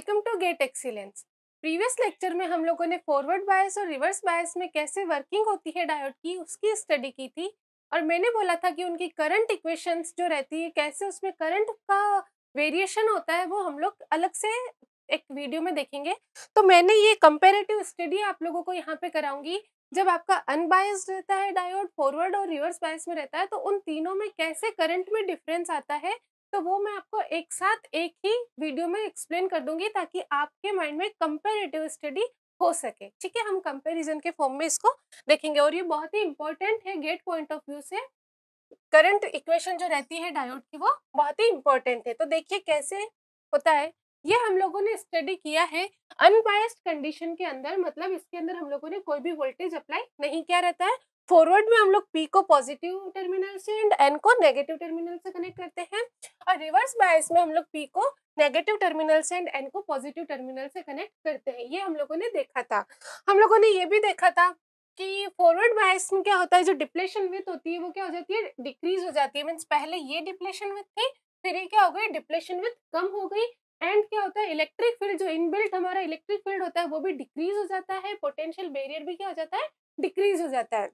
Welcome to GATE excellence. Previous lecture में हम लोगों ने फॉरवर्ड बायस और रिवर्स बायस में कैसे वर्किंग होती है डायोड की, उसकी स्टडी की थी और मैंने बोला था कि उनकी करंट इक्वेशंस जो रहती है, कैसे उसमें करंट का वेरिएशन होता है, वो हम लोग अलग से एक वीडियो में देखेंगे। तो मैंने ये कंपेरेटिव स्टडी आप लोगों को यहाँ पे कराऊँगी। जब आपका अनबायस्ड रहता है डायोड फॉरवर्ड और रिवर्स बायस में रहता है तो उन तीनों में कैसे करंट में डिफरेंस आता है तो वो मैं आपको एक साथ एक ही वीडियो में एक्सप्लेन कर दूँगी ताकि आपके माइंड में कंपेरेटिव स्टडी हो सके। ठीक है? हम कंपैरिजन के फॉर्म में इसको देखेंगे और ये बहुत ही इंपॉर्टेंट है गेट पॉइंट ऑफ़ व्यू से। करंट इक्वेशन जो रहती है डायोड की वो बहुत ही इंपॉर्टेंट है। तो देखिए कैसे होता है? ये हम लोगों ने स्टडी किया है अनबायस्ड कंडीशन के अंदर मतलब इसके अंदर हम लोगों ने कोई भी वोल्टेज अप्लाई नहीं किया रहता है। फॉरवर्ड में हम लोग पी को पॉजिटिव टर्मिनल से एंड एन को नेगेटिव टर्मिनल से कनेक्ट करते हैं और रिवर्स बायस में हम लोग पी को नेगेटिव टर्मिनल से एंड एन को पॉजिटिव टर्मिनल से कनेक्ट करते हैं। ये हम लोगों ने देखा था। हम लोगों ने ये भी देखा था कि फॉरवर्ड बायस में क्या होता है, जो डिप्लेशन विथ होती है वो क्या हो जाती है? डिक्रीज हो जाती है। मीन्स पहले ये डिप्लेशन विथ थी, फिर ये क्या हो गई? डिप्लेशन विथ कम हो गई एंड क्या होता है? इलेक्ट्रिक फ़ील्ड जो इनबिल्ट हमारा इलेक्ट्रिक फ़ील्ड होता है वो भी डिक्रीज हो जाता है, पोटेंशियल बैरियर भी क्या हो जाता है? डिक्रीज हो जाता है।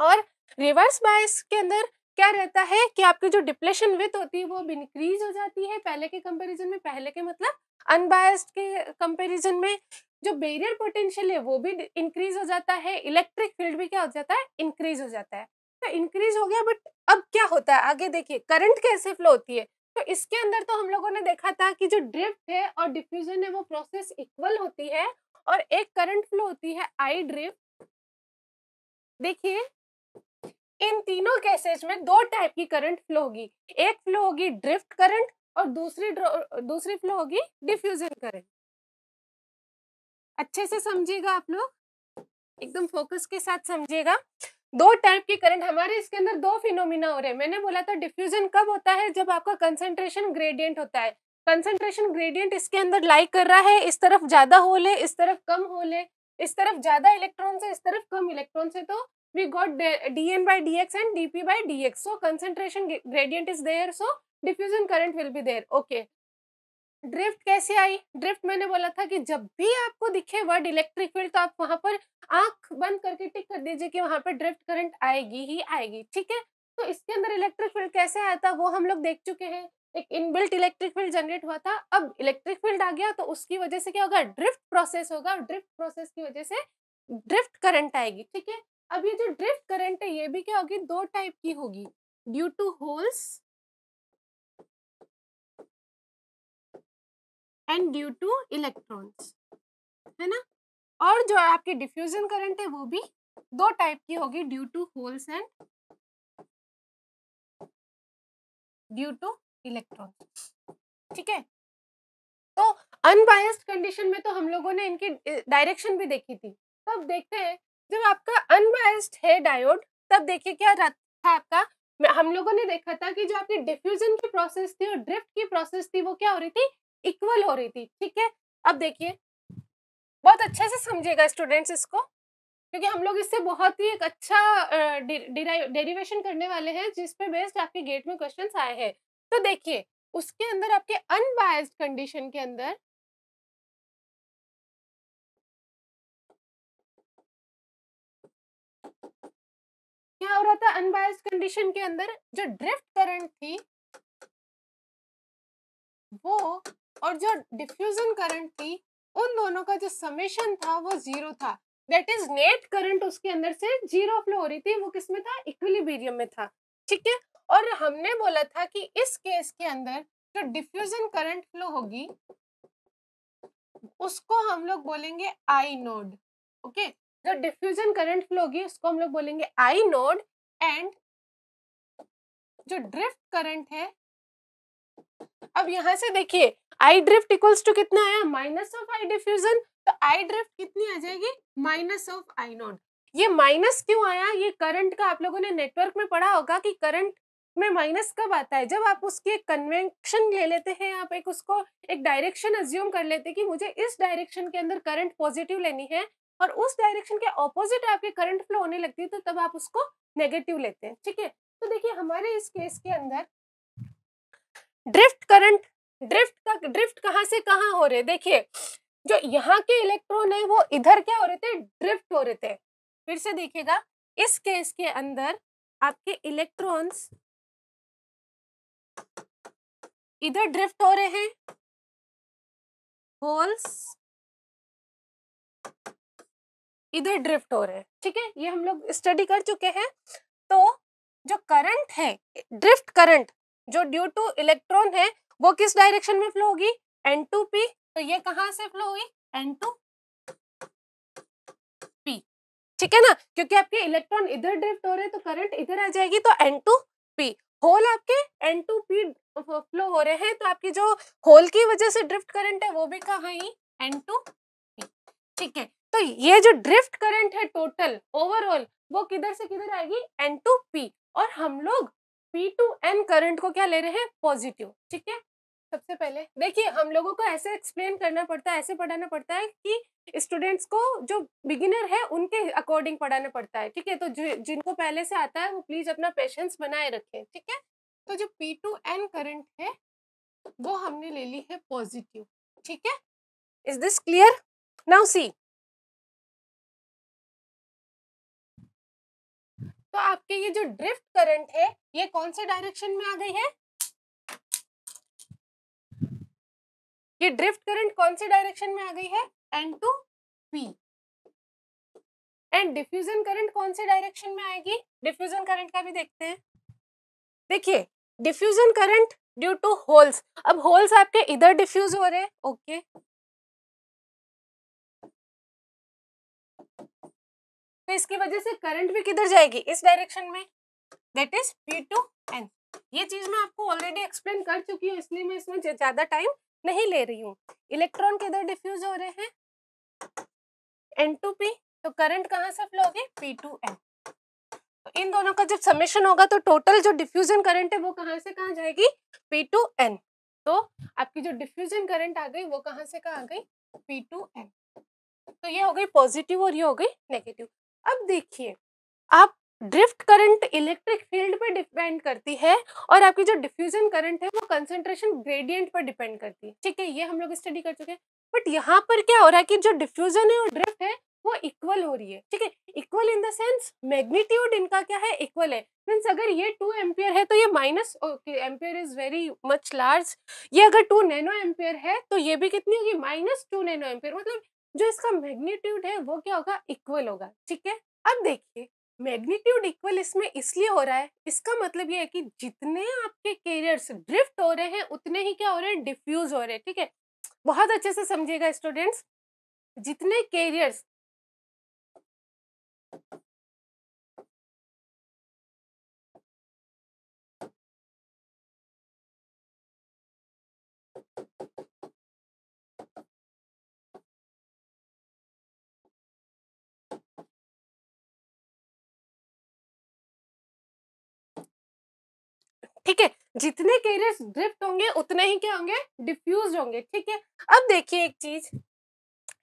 और रिवर्स बायस के अंदर क्या रहता है कि आपकी जो डिप्लेशन विथ होती है, वो अब इंक्रीज हो जाती है। पहले के कंपैरिजन में, पहले के मतलब अनबायस्ड के कंपैरिजन में जो बैरियर पोटेंशियल है, वो भी इंक्रीज हो जाता है। इलेक्ट्रिक फ़ील्ड भी क्या हो जाता है इंक्रीज हो जाता है। तो इंक्रीज हो गया बट अब क्या होता है? आगे देखिए करंट कैसे फ्लो होती है? तो इसके अंदर तो हम लोगों ने देखा था कि जो ड्रिफ्ट है और डिफ्यूजन है, वो प्रोसेस इक्वल होती है और एक करंट फ्लो होती है आई ड्रिफ्ट देखिए इन तीनों केसेस में दो टाइप की करंट फ्लो होगी। एक फ्लो होगी ड्रिफ्ट करंट और दूसरी दूसरी फ्लो होगी डिफ्यूजन करंट अच्छे से समझिएगा आप लोग? एकदम फोकस के साथ समझिएगा। दो टाइप की करंट हमारे इसके अंदर दो फिनोमिना हो रहे हैं। मैंने बोला था डिफ्यूजन कब होता है? जब आपका कंसंट्रेशन ग्रेडियंट होता है। कंसंट्रेशन ग्रेडियंट इसके अंदर लाइक कर रहा है, इस तरफ़ ज़्यादा होल है, इस तरफ़ कम होल है, इस तरफ़ ज़्यादा इलेक्ट्रॉन से, इस तरफ़ कम इलेक्ट्रॉन से तो we got dn by dx and dp by dx. So, concentration gradient is there. So, diffusion current will be there. Okay. Drift कैसे आई? ड्रिफ्ट मैंने बोला था कि जब भी आपको दिखे वर्ड इलेक्ट्रिक फ़ील्ड तो आप वहाँ पर आँख बंद करके टिक कर दीजिए कि वहाँ पर ड्रिफ्ट करंट आएगी ही आएगी। ठीक है? तो इसके अंदर इलेक्ट्रिक फ़ील्ड कैसे आया था, वो हम लोग देख चुके हैं। एक इनबिल्ट इलेक्ट्रिक फ़ील्ड जनरेट हुआ था। अब इलेक्ट्रिक फ़ील्ड आ गया तो उसकी वजह से क्या होगा? ड्रिफ्ट प्रोसेस होगा ड्रिफ्ट प्रोसेस की वजह से ड्रिफ्ट करंट आएगी। ठीक है? अब ये जो ड्रिफ्ट करंट है, ये भी क्या होगी? दो टाइप की होगी। Due to holes and due to electrons है ना? और जो आपकी डिफ्यूजन करंट है, वो भी दो टाइप की होगी। Due to holes and due to electron ठीक है? तो अनबायस्ड कंडीशन में तो हम लोगों ने इनकी डायरेक्शन भी देखी थी। तो अब देखते हैं जब आपका अनबायस्ड है डायोड तब देखिए क्या था आपका। हम लोगों ने देखा था कि जो आपकी डिफ्यूजन की प्रोसेस थी और ड्रिफ्ट की प्रोसेस थी, वो क्या हो रही थी? इक्वल हो रही थी, ठीक है? अब देखिए। बहुत अच्छे से समझिएगा स्टूडेंट्स इसको, क्योंकि हम लोग इससे बहुत ही एक अच्छा डेरिवेशन करने वाले हैं, जिस पे बेस्ड आपके गेट में क्वेश्चंस आए हैं। तो देखिए, उसके अंदर आपके अनबायस्ड कंडीशन के अंदर क्या हो रहा था? अनबायस्ड कंडीशन के अंदर जो ड्रिफ्ट करंट थी वो और जो डिफ्यूजन करंट थी, उन दोनों का जो समेशन था वो ज़ीरो था। दैट इज़ नेट करंट उसके अंदर से ज़ीरो फ्लो हो रही थी, वो किसमें था? इक्विलिब्रियम में था। ठीक है? और हमने बोला था कि इस केस के अंदर जो डिफ्यूजन करंट फ्लो होगी, उसको हम लोग बोलेंगे आई नोड ओके? जो डिफ्यूजन करंट फ्लो होगी, उसको हम लोग बोलेंगे आई नोड एंड जो ड्रिफ्ट करंट है, अब यहाँ से देखिए आई ड्रिफ्ट इक्वल्स टू कितना आया? माइनस ऑफ़ आई डिफ्यूजन तो आई ड्रिफ्ट कितनी आ जाएगी? माइनस ऑफ़ आई नोड ये माइनस क्यों आया? ये करंट का आप लोगों ने नेटवर्क में पढ़ा होगा कि करंट में माइनस कब आता है? जब आप उसकी एक कन्वेंशन ले लेते हैं, आप एक उसको एक डायरेक्शन अज्यूम कर लेते हैं कि मुझे इस डायरेक्शन के अंदर करंट पॉजिटिव लेनी है और उस डायरेक्शन के ऑपोजिट आपके करंट फ्लो होने लगती है तो तब आप उसको नेगेटिव लेते हैं, ठीक है? तो देखिए, हमारे इस केस के अंदर ड्रिफ्ट करंट, ड्रिफ्ट का, ड्रिफ्ट कहाँ से कहाँ हो रहे, देखिए, जो यहाँ के इलेक्ट्रॉन है, वो इधर क्या हो रहे थे? ड्रिफ्ट हो रहे थे। फिर से देखिएगा, इस केस के अंदर आपके इलेक्ट्रॉन्स इधर ड्रिफ्ट हो रहे हैं, होल्स इधर ड्रिफ्ट हो रहे हैं, ठीक है? ये हम लोग स्टडी कर चुके हैं। तो जो करंट है, ड्रिफ्ट करंट जो ड्यू टू इलेक्ट्रॉन है, वो किस डायरेक्शन में फ्लो होगी? एन टू पी तो ये कहाँ से फ्लो हुई? एन टू पी ठीक है ना? क्योंकि आपके इलेक्ट्रॉन इधर ड्रिफ्ट हो रहे हैं तो करंट इधर आ जाएगी तो एन टू पी होल आपके एन टू पी फ्लो हो रहे हैं तो आपकी जो होल की वजह से ड्रिफ्ट करंट है, वो भी कहाँ एन टू पी ठीक है? तो ये जो ड्रिफ्ट करंट है टोटल, ओवरऑल, वो किधर से किधर आएगी? एन टू पी और हम लोग पी टू एन करंट को क्या ले रहे हैं? पॉजिटिव ठीक है? सबसे पहले, देखिए, हम लोगों को ऐसे एक्सप्लेन करना पड़ता है, ऐसे पढ़ाना पड़ता है कि स्टूडेंट्स को जो बिगिनर है, उनके अकॉर्डिंग पढ़ाना पड़ता है, ठीक है? तो जिनको पहले से आता है, वो प्लीज़ अपना पेशेंस बनाए रखें, ठीक है? तो जो पी टू एन करंट है, वो हमने ले ली है पॉजिटिव ठीक है? Is this clear now see तो आपके ये जो ड्रिफ्ट करंट है, ये कौन से डायरेक्शन में आ गई है? ये ड्रिफ्ट करंट कौन से डायरेक्शन में आ गई है? N to P and diffusion current कौन से डायरेक्शन में आएगी? डिफ्यूजन करंट का भी देखते हैं। देखिए diffusion current due to holes अब होल्स आपके इधर डिफ्यूज हो रहे हैं ओके तो इसकी वजह से करंट भी किधर जाएगी? इस डायरेक्शन में। That is P to N ये चीज़ मैं आपको ऑलरेडी एक्सप्लेन कर चुकी हूँ, इसलिए मैं इसमें ज़्यादा टाइम नहीं ले रही हूँ। इलेक्ट्रॉन किधर डिफ्यूज हो रहे हैं? एन टू पी तो करंट कहाँ से फ्लो होगी पी टू एन इन दोनों का जब समेशन होगा तो टोटल जो डिफ्यूजन करंट है, वो कहाँ से कहाँ जाएगी? पी टू एन तो आपकी जो डिफ्यूजन करंट आ गई, वो कहाँ से कहाँ आ गई? पी टू एन तो ये हो गई पॉजिटिव और ये हो गई नेगेटिव अब देखिए, आप ड्रिफ्ट करंट इलेक्ट्रिक फ़ील्ड पर डिपेंड करती है और आपकी जो डिफ्यूजन करंट है वो कंसंट्रेशन ग्रेडियंट पर डिपेंड करती है। ठीक है, ये हम लोग स्टडी कर चुके हैं। बट यहाँ पर क्या हो रहा है कि जो डिफ्यूजन है और ड्रिफ्ट है, वो इक्वल हो रही है। ठीक है, equal in the sense magnitude इनका क्या है, इक्वल है। मीन्स अगर ये टू एम्पियर है तो ये minus ampere is very much large. ये अगर टू नैनो एम्पियर है तो ये भी कितनी होगी, माइनस टू नैनो एम्पियर। मतलब जो इसका मैग्नीट्यूड है वो क्या होगा? इक्वल होगा, ठीक है? अब देखिए, मैग्नीट्यूड इक्वल इसमें इसलिए हो रहा है, इसका मतलब ये है कि जितने आपके कैरियर्स ड्रिफ्ट हो रहे हैं, उतने ही क्या हो रहे हैं? डिफ्यूज हो रहे हैं, ठीक है? बहुत अच्छे से समझिएगा स्टूडेंट्स, जितने कैरियर्स ठीक है? जितने कैरियर्स ड्रिफ्ट होंगे, उतने ही क्या होंगे? डिफ्यूज होंगे, ठीक है? अब देखिए एक चीज़।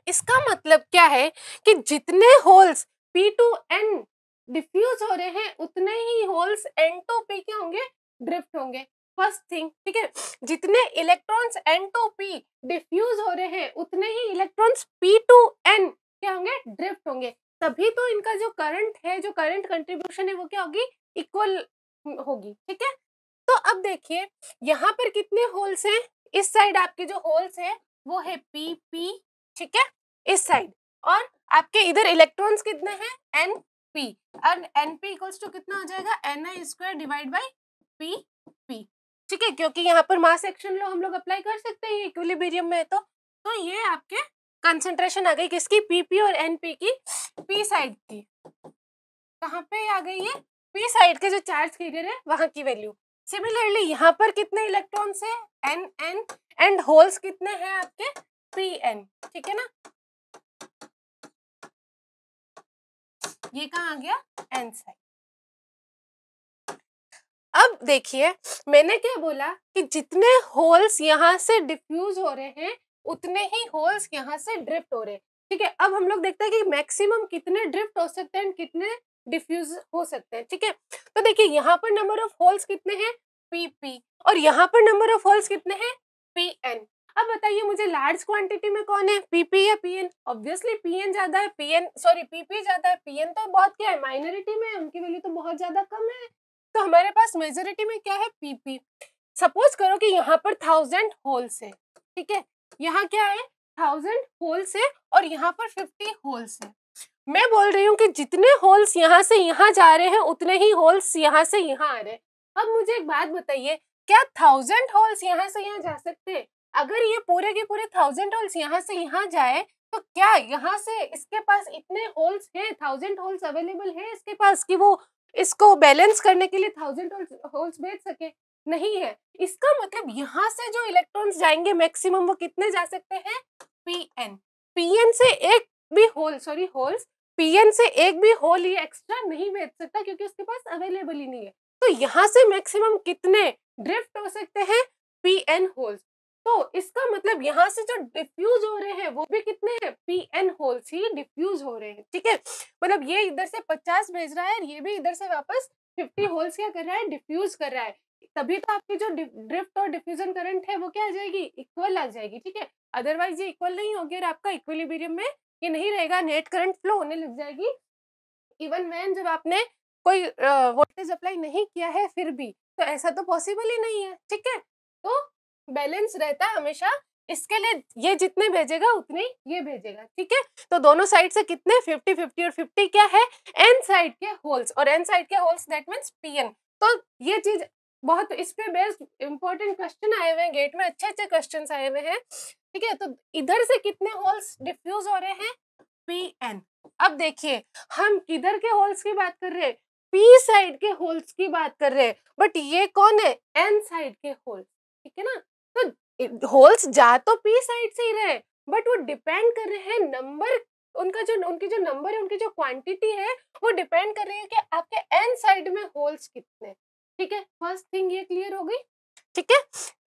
इसका मतलब क्या है कि जितने holes P to N diffuse हो रहे हैं, उतने ही होल्स एन टू पी के होंगे? ड्रिफ्ट होंगे। फ़र्स्ट थिंग ठीक है? जितने electrons N to P diffuse हो रहे हैं, उतने ही इलेक्ट्रॉन्स पी टू एन क्या होंगे? ड्रिफ्ट होंगे। तभी तो इनका जो करंट है, जो करंट कंट्रीब्यूशन है, वो क्या होगी? इक्वल होगी, ठीक है? तो अब देखिए, यहाँ पर कितने होल्स हैं? इस साइड आपके जो होल्स है, वो है पी पी ठीक है? इस साइड। और आपके इधर इलेक्ट्रॉन्स कितने हैं? N P and N P equals to कितना हो जाएगा? N I square divide by P P ठीक है? क्योंकि यहाँ पर मास एक्शन लो हम लोग अप्लाई कर सकते हैं इक्विलिब्रियम में तो। तो ये आपके कंसंट्रेशन आ गई किसकी? पीपी और एनपी की पी साइड की। कहाँ पे आ गई है पी साइड के जो चार्ज कैरियर है, वहाँ की वैल्यू सिमिलरली यहाँ पर कितने इलेक्ट्रॉन्स है? एन एन एंड होल्स कितने हैं आपके? पी एन ठीक है ना? ये कहा आ गया? एन साइड अब देखिए, मैंने क्या बोला कि जितने होल्स यहाँ से डिफ्यूज हो रहे हैं, उतने ही होल्स यहाँ से ड्रिफ्ट हो रहे हैं। ठीक है, अब हम लोग देखते हैं कि मैक्सिमम कितने ड्रिफ्ट हो सकते हैं कितने डिफ्यूज हो सकते हैं, ठीक है? तो देखिए, यहाँ पर नंबर ऑफ़ होल्स कितने हैं? पी पी और यहाँ पर नंबर ऑफ़ होल्स कितने हैं? पी एन अब बताइए, मुझे लार्ज क्वांटिटी में कौन है? पीपी या पीएन ऑब्वियसली पीएन ज़्यादा है पीएन सॉरी पीपी ज़्यादा है पीएन तो बहुत क्या है? माइनॉरिटी में उनकी वैल्यू तो बहुत ज़्यादा कम है। तो हमारे पास मेजोरिटी में क्या है? पीपी सपोज़ करो कि यहाँ पर थाउज़ेंड होल्स है, ठीक है? यहाँ क्या है? थाउज़ेंड होल्स है और यहाँ पर फिफ्टी होल्स है। मैं बोल रही हूँ कि जितने होल्स यहाँ से यहाँ जा रहे हैं, उतने ही होल्स यहाँ से यहाँ आ रहे हैं। अब मुझे एक बात बताइए, क्या थाउज़ेंड होल्स यहाँ से यहाँ जा सकते हैं? अगर ये पूरे के पूरे थाउज़ेंड होल्स यहाँ से यहाँ जाए तो क्या यहाँ से इसके पास इतने होल्स हैं थाउज़ेंड होल्स अवेलेबल है इसके पास कि वो इसको बैलेंस करने के लिए थाउज़ेंड होल्स होल्स भेज सके? नहीं है। इसका मतलब यहाँ से जो इलेक्ट्रॉन्स जाएँगे मैक्सिमम वो कितने जा सकते हैं? पी एन पी एन से एक भी hole, sorry holes P N से एक भी होल ये एक्स्ट्रा नहीं भेज सकता क्योंकि उसके पास अवेलेबल ही नहीं है। तो यहाँ से मैक्सिमम कितने ड्रिफ्ट हो सकते हैं? P N holes. तो इसका मतलब यहाँ से जो डिफ्यूज हो रहे हैं, वो भी कितने हैं? पी एन होल्स ही डिफ्यूज हो रहे हैं, ठीक है? मतलब ये इधर से पचास भेज रहा है ये भी इधर से वापस फिफ्टी होल्स क्या कर रहा है? डिफ्यूज कर रहा है। तभी तो आपकी जो ड्रिफ्ट और डिफ्यूजन करंट है, वो क्या आ जाएगी? इक्वल आ जाएगी, ठीक है? अदरवाइज़ ये इक्वल नहीं होगी और आपका इक्विलिब्रियम में ये नहीं रहेगा, नेट करंट फ्लो होने लग जाएगी। इवन मैन जब आपने कोई वोल्टेज अप्लाई नहीं किया है फिर भी तो ऐसा तो पॉसिबल ही नहीं है, ठीक है? तो बैलेंस रहता है हमेशा, इसके लिए ये जितने भेजेगा उतने ये भेजेगा, ठीक है? तो दोनों साइड से कितने? 50 50 और 50 क्या है? एन साइड के होल्स, और एन साइड के होल्स दैट मीन्स पीएन तो ये चीज़ बहुत इस पे बेस्ड इंपॉर्टेंट क्वेश्चन आए हुए हैं गेट में अच्छे अच्छे क्वेश्चन आए हुए हैं। ठीक है तो इधर से कितने होल्स डिफ्यूज हो रहे हैं? पी एन अब देखिए, हम किधर के होल्स की बात कर रहे हैं पी साइड के होल्स की बात कर रहे हैं बट ये कौन है? एन साइड के होल्स ठीक है ना? तो होल्स जा तो पी साइड से ही रहे बट वो डिपेंड कर रहे हैं नंबर उनका जो, उनकी जो नंबर है, उनकी जो क्वांटिटी है, वो डिपेंड कर रही है कि आपके एन साइड में होल्स कितने ठीक है? फ़र्स्ट थिंग ये क्लियर हो गई, ठीक है?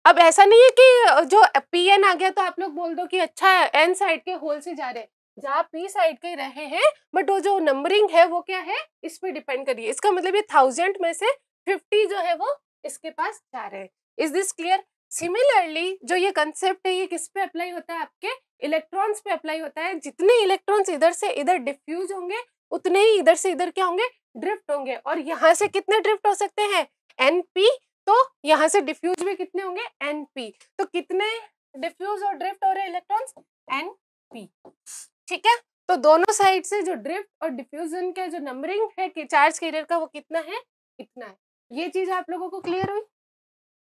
अब ऐसा नहीं है कि जो पी एन आ गया तो आप लोग बोल दो कि अच्छा एन साइड के होल से जा रहे जहाँ पी साइड के रहे हैं बट वो जो नंबरिंग है वो क्या है? इस पर डिपेंड करिए। इसका मतलब ये थाउज़ेंड में से फिफ्टी जो है वो इसके पास जा रहे हैं। इज़ दिस क्लियर सिमिलरली जो ये कंसेप्ट है, ये किस पे अप्लाई होता है आपके? इलेक्ट्रॉन्स पे अप्लाई होता है। जितने इलेक्ट्रॉन्स इधर से इधर डिफ्यूज होंगे, उतने ही इधर से इधर क्या होंगे? ड्रिफ्ट होंगे। और यहाँ से कितने ड्रिफ्ट हो सकते हैं? एनपी तो यहाँ से डिफ्यूज में कितने होंगे? एनपी तो कितने डिफ्यूज और ड्रिफ्ट हो रहे इलेक्ट्रॉन्स एनपी ठीक है? तो दोनों साइड से जो ड्रिफ्ट और डिफ्यूजन का जो नंबरिंग है, कि चार्ज कैरियर का, वो कितना है? इतना है? ये चीज़ आप लोगों को क्लियर हुई?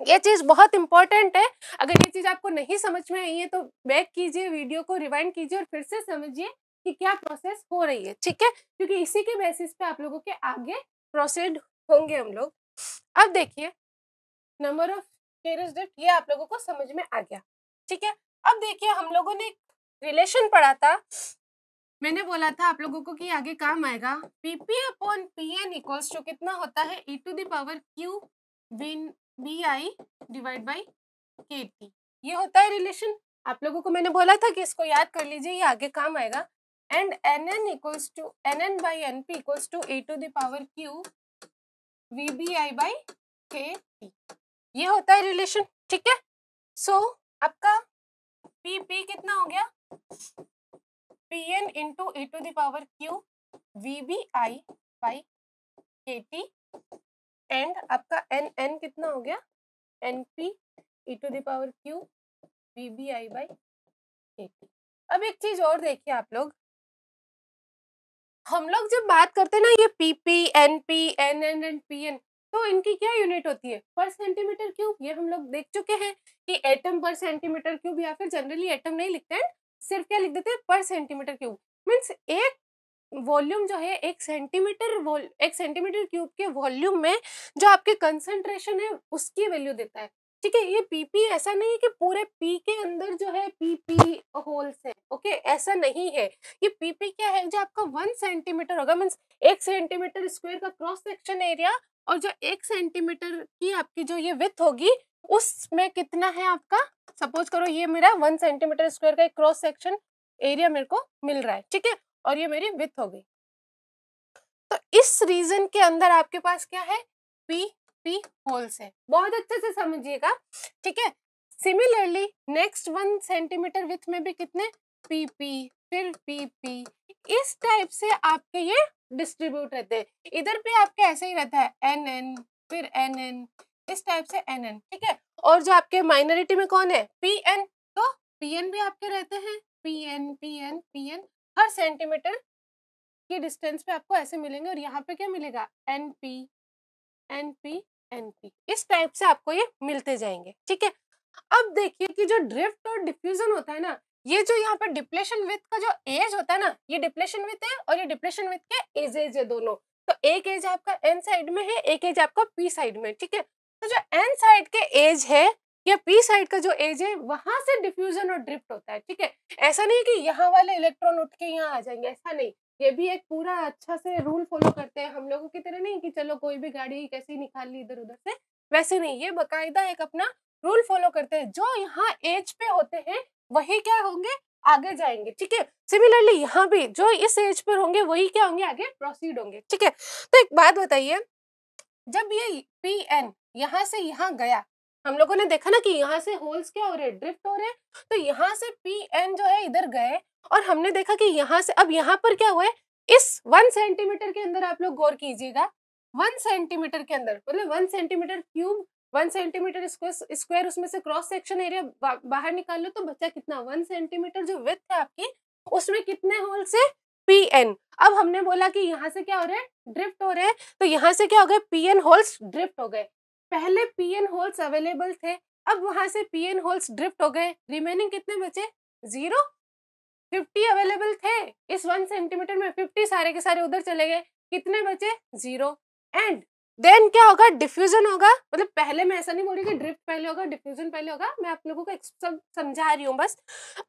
ये चीज़ बहुत इंपॉर्टेंट है। अगर ये चीज़ आपको नहीं समझ में आई है तो बैक कीजिए वीडियो को रिवाइंड कीजिए और फिर से समझिए कि क्या प्रोसेस हो रही है। ठीक है? क्योंकि इसी के बेसिस पे आप लोगों के आगे प्रोसीड होंगे हम लोग। अब देखिए, नंबर ऑफ़ केरस डिफ्ट ये आप लोगों को समझ में आ गया, ठीक है? अब देखिए, हम लोगों ने रिलेशन पढ़ा था। मैंने बोला था आप लोगों को कि आगे काम आएगा। P P upon P N equals to कितना होता है? E to the power Q V B I divide by K T ये होता है रिलेशन आप लोगों को मैंने बोला था कि इसको याद कर लीजिए, ये आगे काम आएगा। And N N equals to N N by N P equals to A to the power Q V B I by K T ये होता है रिलेशन ठीक है? सो so, आपका पी पी कितना हो गया? P N into A to the power Q V B I by K T and आपका एन एन कितना हो गया? N P E to the power Q V B I by K T अब एक चीज़ और देखिए आप लोग। हम लोग जब बात करते हैं ना ये P P N P N N and P N तो इनकी क्या यूनिट होती है? पर सेंटीमीटर क्यूब? ये हम लोग देख चुके हैं कि एटम पर सेंटीमीटर क्यूब या फिर जनरली एटम नहीं लिखते हैं, सिर्फ़ क्या लिख देते हैं? पर सेंटीमीटर क्यूब। मीन्स एक वॉल्यूम जो है, एक सेंटीमीटर एक सेंटीमीटर क्यूब के वॉल्यूम में जो आपके कंसंट्रेशन है, उसकी वैल्यू देता है। ठीक है, ये पीपी ऐसा नहीं है कि पूरे पी के अंदर जो है पीपी होल्स है, ओके? ऐसा नहीं है। ये पीपी क्या है? जो आपका वन सेंटीमीटर होगा, मीन्स एक सेंटीमीटर स्क्वायर का क्रॉस सेक्शन एरिया और जो एक सेंटीमीटर की आपकी जो ये विथ होगी, उसमें कितना है आपका? सपोज़ करो ये मेरा वन सेंटीमीटर स्क्वायर का एक क्रॉस सेक्शन एरिया मेरे को मिल रहा है, ठीक है? और ये मेरी विथ होगी तो इस रीजन के अंदर आपके पास क्या है? पी पी होल्स है बहुत अच्छे से समझिएगा। ठीक है? Similarly next one centimetre width में भी कितने? पी पी फिर पी पी इस टाइप से आपके ये डिस्ट्रीब्यूट रहते हैं। इधर पे आपके ऐसे ही रहता है एन एन फिर एन एन इस टाइप से एन एन ठीक है? और जो आपके माइनॉरिटी में कौन है? पी एन तो पी एन भी आपके रहते हैं। P N P N P N हर सेंटीमीटर की डिस्टेंस पे आपको ऐसे मिलेंगे और यहाँ पे क्या मिलेगा? N P N P N P इस टाइप से आपको ये मिलते जाएँगे, ठीक है? अब देखिए कि जो ड्रिफ्ट और डिफ्यूजन होता है ना, ये जो यहाँ पर डिप्लेशन विथ का जो एज होता है ना, ये डिप्लेशन विथ है और ये डिप्लेशन विथ के एजेज है दोनों। तो एक एज आपका एन साइड में है, एक एज आपका पी साइड में, ठीक है? तो जो एन साइड के एज है या पी साइड का जो एज है, वहाँ से डिफ्यूजन और ड्रिफ्ट होता है, ठीक है? ऐसा नहीं कि यहाँ वाले इलेक्ट्रॉन उठ के यहाँ आ जाएँगे, ऐसा नहीं। ये भी एक पूरा अच्छा से रूल फॉलो करते हैं हम लोगों की तरह नहीं कि चलो कोई भी गाड़ी कैसी निकाल ली इधर उधर से, वैसे नहीं, ये बकायदा एक अपना रूल फॉलो करते हैं। जो यहाँ एज पे होते हैं, वही क्या होंगे? आगे जाएँगे, ठीक है? सिमिलरली यहाँ भी जो इस एज पर होंगे, वही क्या होंगे? आगे प्रोसीड होंगे, ठीक है? तो एक बात बताइए, जब ये पी एन यहाँ से यहाँ गया हम लोगों ने देखा ना कि यहाँ से होल्स क्या हो रहे हैं, ड्रिफ्ट हो रहे हैं तो यहाँ से पी एन जो है इधर गए और हमने देखा कि यहाँ से, अब यहाँ पर क्या हुआ है, इस वन सेंटीमीटर के अंदर आप लोग गौर कीजिएगा, वन सेंटीमीटर के अंदर मतलब one centimetre cube, one centimetre square उसमें से क्रॉस सेक्शन एरिया बाहर निकाल लो तो बच्चा कितना, वन सेंटीमीटर जो विथ है आपकी, उसमें कितने होल से पी एन अब हमने बोला कि यहाँ से क्या हो रहा है, ड्रिफ्ट हो रहे हैं तो यहाँ से क्या हो गया पी एन होल्स ड्रिफ्ट हो गए। पहले पी एन होल्स अवेलेबल थे, अब वहाँ से पी एन होल्स ड्रिफ्ट हो गए। रिमेनिंग कितने बचे? ज़ीरो फिफ्टी अवेलेबल थे। इस वन सेंटीमीटर में फिफ्टी सारे के सारे उधर चले गए। कितने बचे? ज़ीरो एंड देन क्या होगा? डिफ्यूजन होगा। मतलब पहले मैं ऐसा नहीं बोल रही कि ड्रिफ्ट पहले होगा डिफ्यूजन पहले होगा। मैं आप लोगों को सब समझा रही हूँ बस।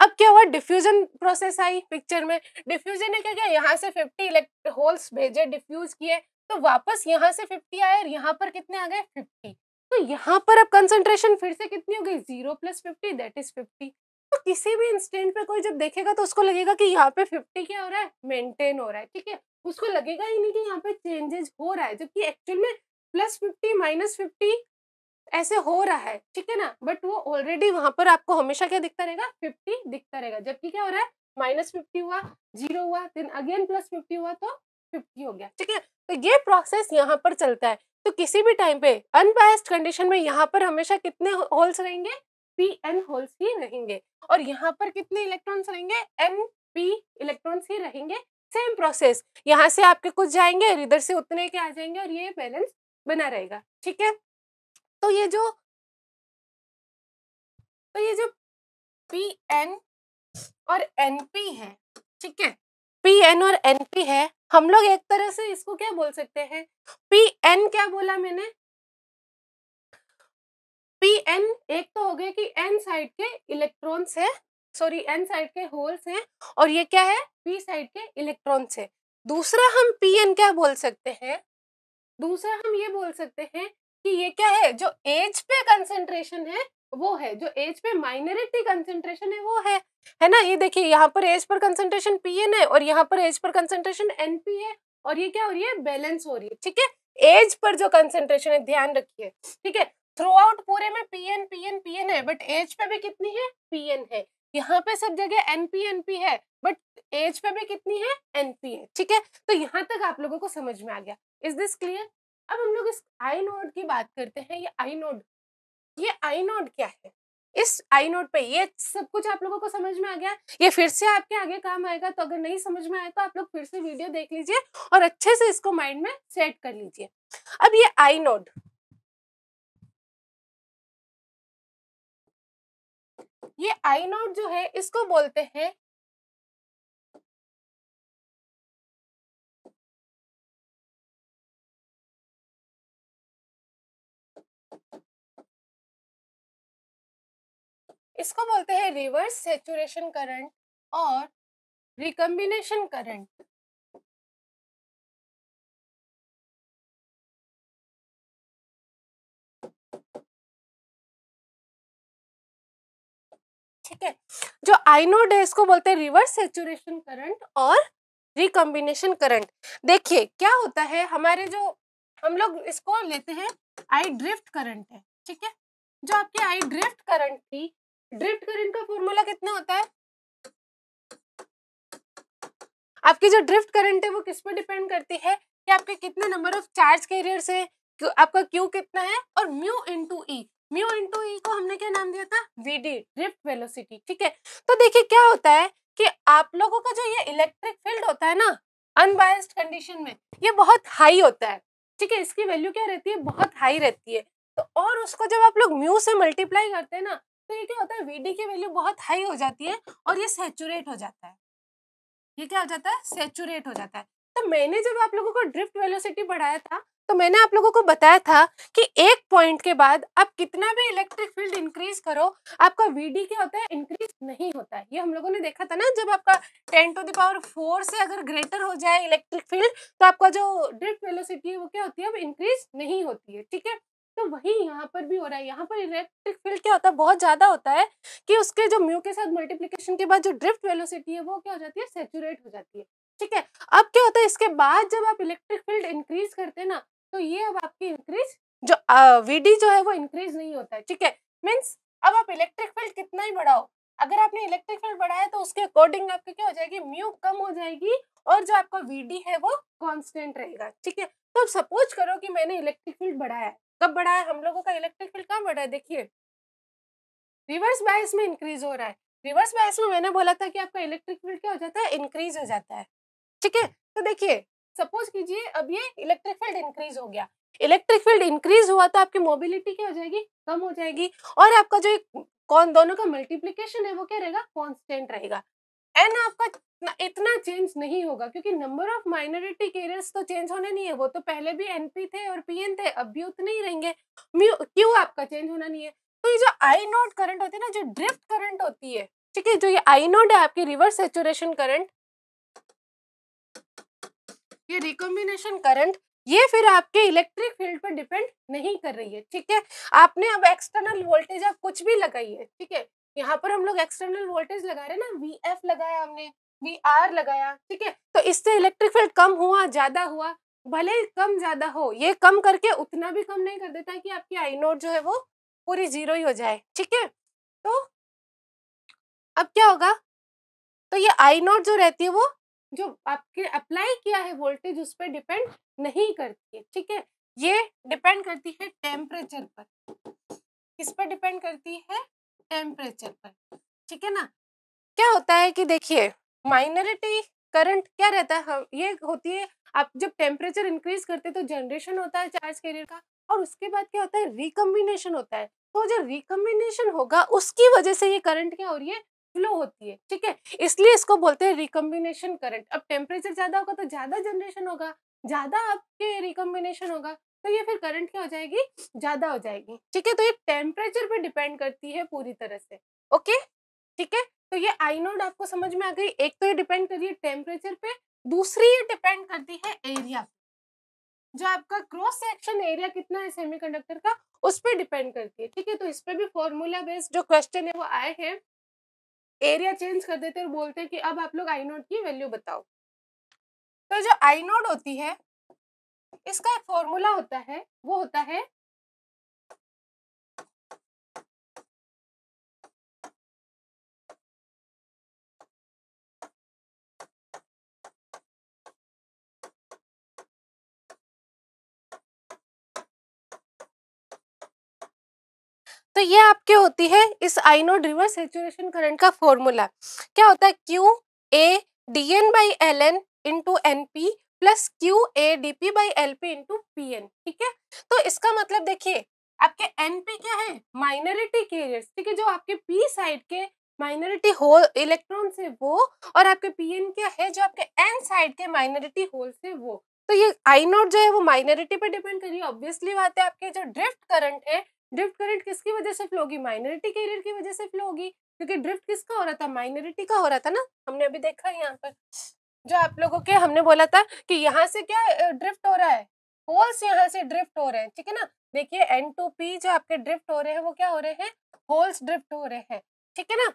अब क्या हुआ? डिफ्यूजन प्रोसेस आई पिक्चर में। डिफ्यूजन ने क्या किया? यहाँ से फिफ्टी होल्स भेजे डिफ्यूज किए। तो वापस यहाँ से फिफ्टी आए और यहाँ पर कितने आ गए? फिफ्टी। तो यहाँ पर अब कंसेंट्रेशन फिर से कितनी हो गई? Zero plus fifty that is fifty. तो किसी भी इंस्टेंट पे कोई जब देखेगा तो उसको लगेगा कि यहाँ पे फिफ्टी क्या हो रहा है? मेंटेन हो रहा है, ठीक है? उसको लगेगा ही नहीं कि यहाँ पे चेंजेस हो रहा है, जबकि एक्चुअल में प्लस फिफ्टी माइनस फिफ्टी ऐसे हो रहा है, ठीक है ना? बट वो ऑलरेडी वहाँ पर आपको हमेशा क्या दिखता रहेगा? फिफ्टी दिखता रहेगा, जबकि क्या हो रहा है? माइनस फिफ्टी हुआ, ज़ीरो हुआ देन अगेन प्लस फिफ्टी हुआ तो फिफ्टी हो गया। ठीक है तो ये प्रोसेस यहाँ पर चलता है। तो किसी भी टाइम पे अनबायस्ड कंडीशन में यहाँ पर हमेशा कितने होल्स रहेंगे? पी एन होल्स ही रहेंगे। और यहाँ पर कितने इलेक्ट्रॉन्स रहेंगे? एन पी इलेक्ट्रॉन्स ही रहेंगे। सेम प्रोसेस यहाँ से आपके कुछ जाएँगे और इधर से उतने के आ जाएँगे और ये बैलेंस बना रहेगा। ठीक है? तो ये जो तो ये जो पी एन और एन पी है, ठीक है? पी एन और एन पी है हम लोग एक तरह से इसको क्या बोल सकते हैं? पी एन क्या बोला मैंने? पी एन एक तो हो गया कि एन साइड के इलेक्ट्रॉन्स है सॉरी एन साइड के होल्स हैं और ये क्या है? पी साइड के इलेक्ट्रॉन्स है। दूसरा हम पी एन क्या बोल सकते हैं? दूसरा हम ये बोल सकते हैं कि ये क्या है? जो एज पे कंसेंट्रेशन है वो है, जो एज पे माइनॉरिटी कंसेंट्रेशन है, वो है। है ना? ये देखिए, यहाँ पर as per concentration P N है और यहाँ पर as per concentration N P है और ये क्या हो रही है? बैलेंस हो रही है, ठीक है? एज पर जो कंसेंट्रेशन है, ध्यान रखिए, ठीक है? थ्रू आउट पूरे में P N P N P N है बट एज पे भी कितनी है? पी एन है। यहाँ पे सब जगह एनपी एनपी है बट एज पे भी कितनी है? एनपी है, ठीक है? तो यहाँ तक आप लोगों को समझ में आ गया। इज़ दिस क्लियर अब हम लोग इस आई नोड की बात करते हैं, ये आई नोड ये आई नोड क्या है? इस आई नोड पे ये सब कुछ आप लोगों को समझ में आ गया? ये फिर से आपके आगे काम आएगा तो अगर नहीं समझ में आया तो आप लोग फिर से वीडियो देख लीजिए और अच्छे से इसको माइंड में सेट कर लीजिए। अब ये आई नोड ये आई नोड जो है, इसको बोलते हैं इसको बोलते हैं रिवर्स सेचुरेशन करंट और रिकम्बिनेशन करंट ठीक है? जो आइनोड है, इसको बोलते हैं रिवर्स सेचुरेशन करंट और रिकम्बिनेशन करंट देखिए, क्या होता है, हमारे जो, हम लोग इसको लेते हैं आई ड्रिफ्ट करंट है, ठीक है? जो आपकी आई ड्रिफ्ट करंट थी ड्रिफ्ट करंट का फॉर्मूला कितना होता है? आपकी जो ड्रिफ्ट करंट है, वो किस पर डिपेंड करती है? कि आपके कितने नंबर ऑफ़ चार्ज कैरियर्स है? आपका क्यू कितना है? और mu into E. Mu into E को हमने क्या नाम दिया था? वीडी, ड्रिफ्ट वेलोसिटी, ठीक है? तो देखिए, क्या होता है कि आप लोगों का जो ये इलेक्ट्रिक फ़ील्ड होता है ना, अनबायस्ड कंडीशन में, ये बहुत हाई होता है, ठीक है? इसकी वैल्यू क्या रहती है? बहुत हाई रहती है। तो और उसको जब आप लोग म्यू से मल्टीप्लाई करते हैं ना ये क्या होता है वीडी की वैल्यू बहुत हाई हो जाती है और ये सेचुरेट हो जाता है। ये क्या हो जाता है? सेचुरेट हो जाता है। तो मैंने जब आप लोगों को ड्रिफ्ट वेलोसिटी बढ़ाया था तो मैंने आप लोगों को बताया था कि एक पॉइंट के बाद आप कितना भी इलेक्ट्रिक फ़ील्ड इंक्रीज करो, आपका वीडी क्या होता है? इंक्रीज नहीं होता है। ये हम लोगों ने देखा था ना, जब आपका टेन टू दावर फोर से अगर ग्रेटर हो जाए इलेक्ट्रिक फ़ील्ड तो आपका जो ड्रिफ्ट वेलोसिटी है, वो क्या होती है? अब इंक्रीज नहीं होती है, ठीक है? तो वही यहाँ पर भी हो रहा है। यहाँ पर इलेक्ट्रिक फ़ील्ड क्या होता है? बहुत ज़्यादा होता है कि उसके जो म्यू के साथ मल्टीप्लीकेशन के बाद जो ड्रिफ्ट वेलोसिटी है, वो क्या हो जाती है? सेचुरेट हो जाती है। ठीक है? अब क्या होता है? इसके बाद जब आप इलेक्ट्रिक फ़ील्ड इंक्रीज करते हैं ना तो ये अब आपकी इंक्रीज जो वीडी जो है, वो इंक्रीज नहीं होता है। ठीक है? मीन्स अब आप इलेक्ट्रिक फ़ील्ड कितना ही बढ़ाओ। अगर आपने इलेक्ट्रिक फ़ील्ड बढ़ाया तो उसके अकॉर्डिंग आपकी क्या हो जाएगी? म्यू कम हो जाएगी और जो आपका वीडी है, वो कांस्टेंट रहेगा। ठीक है? तो सपोज़ करो कि मैंने इलेक्ट्रिक फ़ील्ड बढ़ाया कब बढ़ाया हम लोगों का इलेक्ट्रिक फ़ील्ड कहाँ बढ़ा है? देखिए। रिवर्स बायस में इंक्रीज हो रहा है। रिवर्स बायस में मैंने बोला था कि आपका इलेक्ट्रिक फ़ील्ड क्या हो जाता है? इंक्रीज हो जाता है। ठीक है? तो देखिए सपोज़ कीजिए अब ये इलेक्ट्रिक फ़ील्ड इंक्रीज हो गया। इलेक्ट्रिक फ़ील्ड इंक्रीज हुआ तो आपकी मोबिलिटी क्या हो जाएगी? कम हो जाएगी। और आपका जो कौन, दोनों का मल्टीप्लीकेशन है वो क्या रहेगा? कॉन्स्टेंट रहेगा। एन आपका इतना चेंज नहीं होगा, क्योंकि नंबर ऑफ़ माइनॉरिटी कैरियर्स तो चेंज होने नहीं है, वो तो पहले भी एनपी थे और पीएन थे, अब भी उतने ही रहेंगे। क्यों आपका चेंज होना नहीं है? तो ये जो आई नोट करंट होती है ना, जो ड्रिफ्ट करंट होती है, ठीक है, जो ये आई नोट है आपकी रिवर्स सेचुरेशन करंट, ये रिकॉम्बिनेशन करंट, ये फिर आपके इलेक्ट्रिक फ़ील्ड पर डिपेंड नहीं कर रही है, ठीक है? आपने अब एक्सटर्नल वोल्टेज आप कुछ भी लगाई है, ठीक है? यहाँ पर हम लोग एक्सटर्नल वोल्टेज लगा रहे हैं ना वी एफ़ लगाया हमने। वी आर लगाया, ठीक है? तो इससे इलेक्ट्रिक फ़ील्ड कम हुआ, ज़्यादा हुआ, भले कम ज़्यादा हो, ये कम करके उतना भी कम नहीं कर देता कि आपकी आई नोट जो है वो पूरी ज़ीरो ही हो जाए, ठीक है? तो अब क्या होगा? तो ये आई नोट जो रहती है वो, जो आपके अप्लाई किया है वोल्टेज उस पर डिपेंड नहीं करती है, ठीक है? ये डिपेंड करती है टेम्परेचर पर। किस पर डिपेंड करती है? टेम्परेचर पर, ठीक है ना? क्या होता है कि देखिए माइनॉरिटी करंट क्या रहता है? हम, ये होती है, आप जब टेम्परेचर इंक्रीज करते हैं तो जनरेशन होता है चार्ज कैरियर का और उसके बाद क्या होता है? रिकम्बिनेशन होता है। तो जो रिकम्बिनेशन होगा उसकी वजह से ये करंट क्या हो रही है? फ्लो होती है, ठीक है? इसलिए इसको बोलते हैं रिकम्बिनेशन करंट। अब टेम्परेचर ज़्यादा होगा तो ज़्यादा जनरेशन होगा, ज़्यादा आपके रिकम्बिनेशन होगा तो ये फिर करंट क्या हो जाएगी? ज़्यादा हो जाएगी, ठीक है? तो ये टेम्परेचर पे डिपेंड करती है पूरी तरह से, ओके? ठीक है? तो ये आई नोड आपको समझ में आ गई। एक तो ये डिपेंड कर है टेम्परेचर पे, दूसरी ये डिपेंड करती है एरिया जो आपका क्रॉस सेक्शन एरिया कितना है सेमीकंडक्टर का, उस पर डिपेंड करती है, ठीक है? तो इस पे भी फॉर्मूला बेस्ड जो क्वेश्चन है वो आए हैं। एरिया चेंज कर देते और बोलते हैं कि अब आप लोग आई नोट की वैल्यू बताओ। तो जो आई नोट होती है, इसका एक फॉर्मूला होता है, वो होता है तो ये आपके होती है? इस I naught reverse saturation current का फॉर्मूला क्या होता है? Q A D N by L N into N P plus Q A D P by L P into P N ठीक है? तो इसका मतलब देखिए, आपके एन पी क्या है? माइनॉरिटी कैरियर्स ठीक है? जो आपके पी साइड के माइनॉरिटी होल इलेक्ट्रॉन से वो, और आपके पी एन क्या है? जो आपके एन साइड के माइनॉरिटी होल से वो। तो ये आई नोट जो है वो माइनॉरिटी पे डिपेंड करिए ऑब्वियसली बात है आपके जो ड्रिफ्ट करंट है ड्रिफ्ट करंट किसकी वजह से फ्लो होगी? माइनॉरिटी कैरियर की वजह से फ्लो होगी? क्योंकि ड्रिफ्ट किसका हो रहा था? माइनॉरिटी का हो रहा था ना? हमने अभी देखा यहाँ पर। जो आप लोगों के हमने बोला था कि यहाँ से क्या ड्रिफ्ट हो रहा है? होल्स यहाँ से ड्रिफ्ट हो रहे हैं, ठीक है ना? देखिए, एन टू पी जो आपके ड्रिफ्ट हो रहे हैं, वो क्या हो रहे हैं? होल्स ड्रिफ्ट हो रहे हैं, ठीक है ना?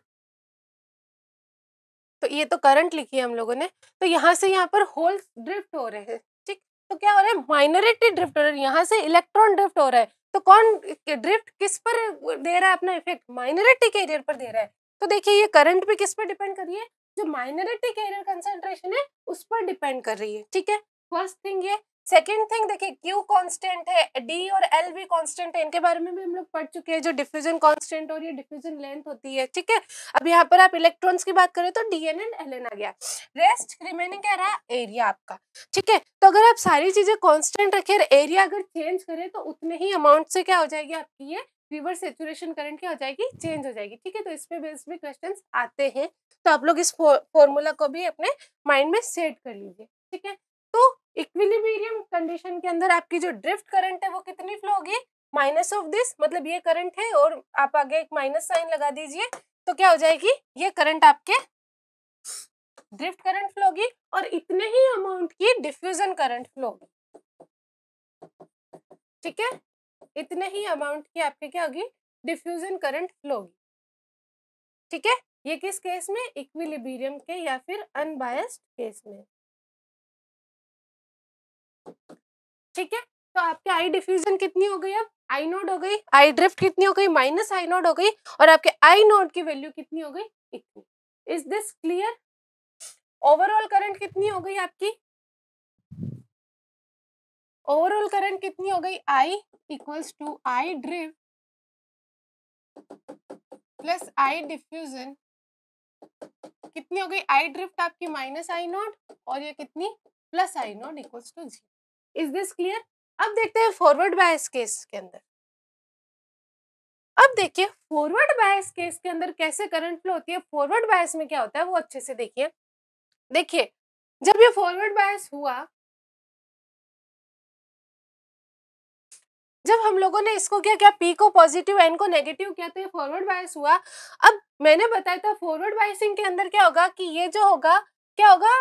तो ये तो करंट लिखी है हम लोगों ने। तो यहाँ से यहाँ पर होल्स ड्रिफ्ट हो रहे हैं, ठीक? तो क्या हो रहा है? माइनॉरिटी ड्रिफ्ट हो रहा है, यहाँ से इलेक्ट्रॉन ड्रिफ्ट हो रहा है। तो कौन ड्रिफ्ट किस पर दे रहा है अपना इफ़ेक्ट माइनॉरिटी कैरियर पर दे रहा है। तो देखिए, ये करंट भी किस पर डिपेंड कर रही है? जो माइनॉरिटी कैरियर कंसेंट्रेशन है, उस पर डिपेंड कर रही है, ठीक है? फ़र्स्ट थिंग ये सेकेंड थिंग देखिए क्यू कांस्टेंट है डी और एल भी कांस्टेंट है, इनके बारे में भी हम लोग पढ़ चुके हैं, जो डिफ्यूजन कांस्टेंट और ये डिफ्यूजन लेंथ होती है, ठीक है? अब यहाँ पर आप इलेक्ट्रॉन्स की बात करें तो D N and L N आ गया। रेस्ट रिमेनिंग क्या रहा एरिया आपका, ठीक है? तो अगर आप सारी चीज़ें कॉन्स्टेंट रखें एरिया अगर चेंज करें तो उतने ही अमाउंट से क्या हो जाएगी आपकी, ये रिवर्स सेचुरेशन करंट क्या हो जाएगी? चेंज हो जाएगी, ठीक है? तो इस पे बेस में क्वेश्चन आते हैं। तो आप लोग इस फॉर्मूला को भी अपने माइंड में सेट कर लीजिए, ठीक है? तो इक्विलिब्रियम कंडीशन के अंदर आपकी जो ड्रिफ्ट करंट है वो कितनी फ्लो होगी? माइनस ऑफ़ दिस मतलब ये करंट है और आप आगे एक माइनस साइन लगा दीजिए तो क्या हो जाएगी? ये करंट आपके ड्रिफ्ट करंट फ्लो होगी और इतने ही अमाउंट की डिफ्यूजन करंट फ्लो होगी। ठीक है? इतने ही अमाउंट की आपके क्या होगी? डिफ्यूजन करंट फ्लो होगी। ठीक है? ये किस केस में? इक्विलिब्रियम के या फिर अनबायस्ड केस में। ठीक है? तो आपके आई डिफ्यूजन कितनी हो गई अब? आई नोड हो गई। आई ड्रिफ्ट कितनी हो गई? माइनस आई नोड हो गई। और आपके आई नोड की वैल्यू कितनी हो गई? इतनी। Is this clear overall current कितनी हो गई आपकी? ओवरऑल करंट कितनी हो गई? I equals to I drift plus I diffusion कितनी हो गई? आई ड्रिफ्ट आपकी माइनस आई नोट और ये कितनी? Plus I naught equals to zero is this clear अब देखते हैं फॉरवर्ड बायस केस के अंदर। अब देखिए फॉरवर्ड बायस केस के अंदर कैसे करंट फ्लो होती है? फॉरवर्ड बायस में क्या होता है? वो अच्छे से देखिए। देखिए, जब ये फॉरवर्ड बायस हुआ, जब हम लोगों ने इसको क्या किया? पी को पॉजिटिव एन को नेगेटिव किया तो ये फॉरवर्ड बायस हुआ। अब मैंने बताया था फॉरवर्ड बायसिंग के अंदर क्या होगा? कि ये जो होगा, क्या होगा?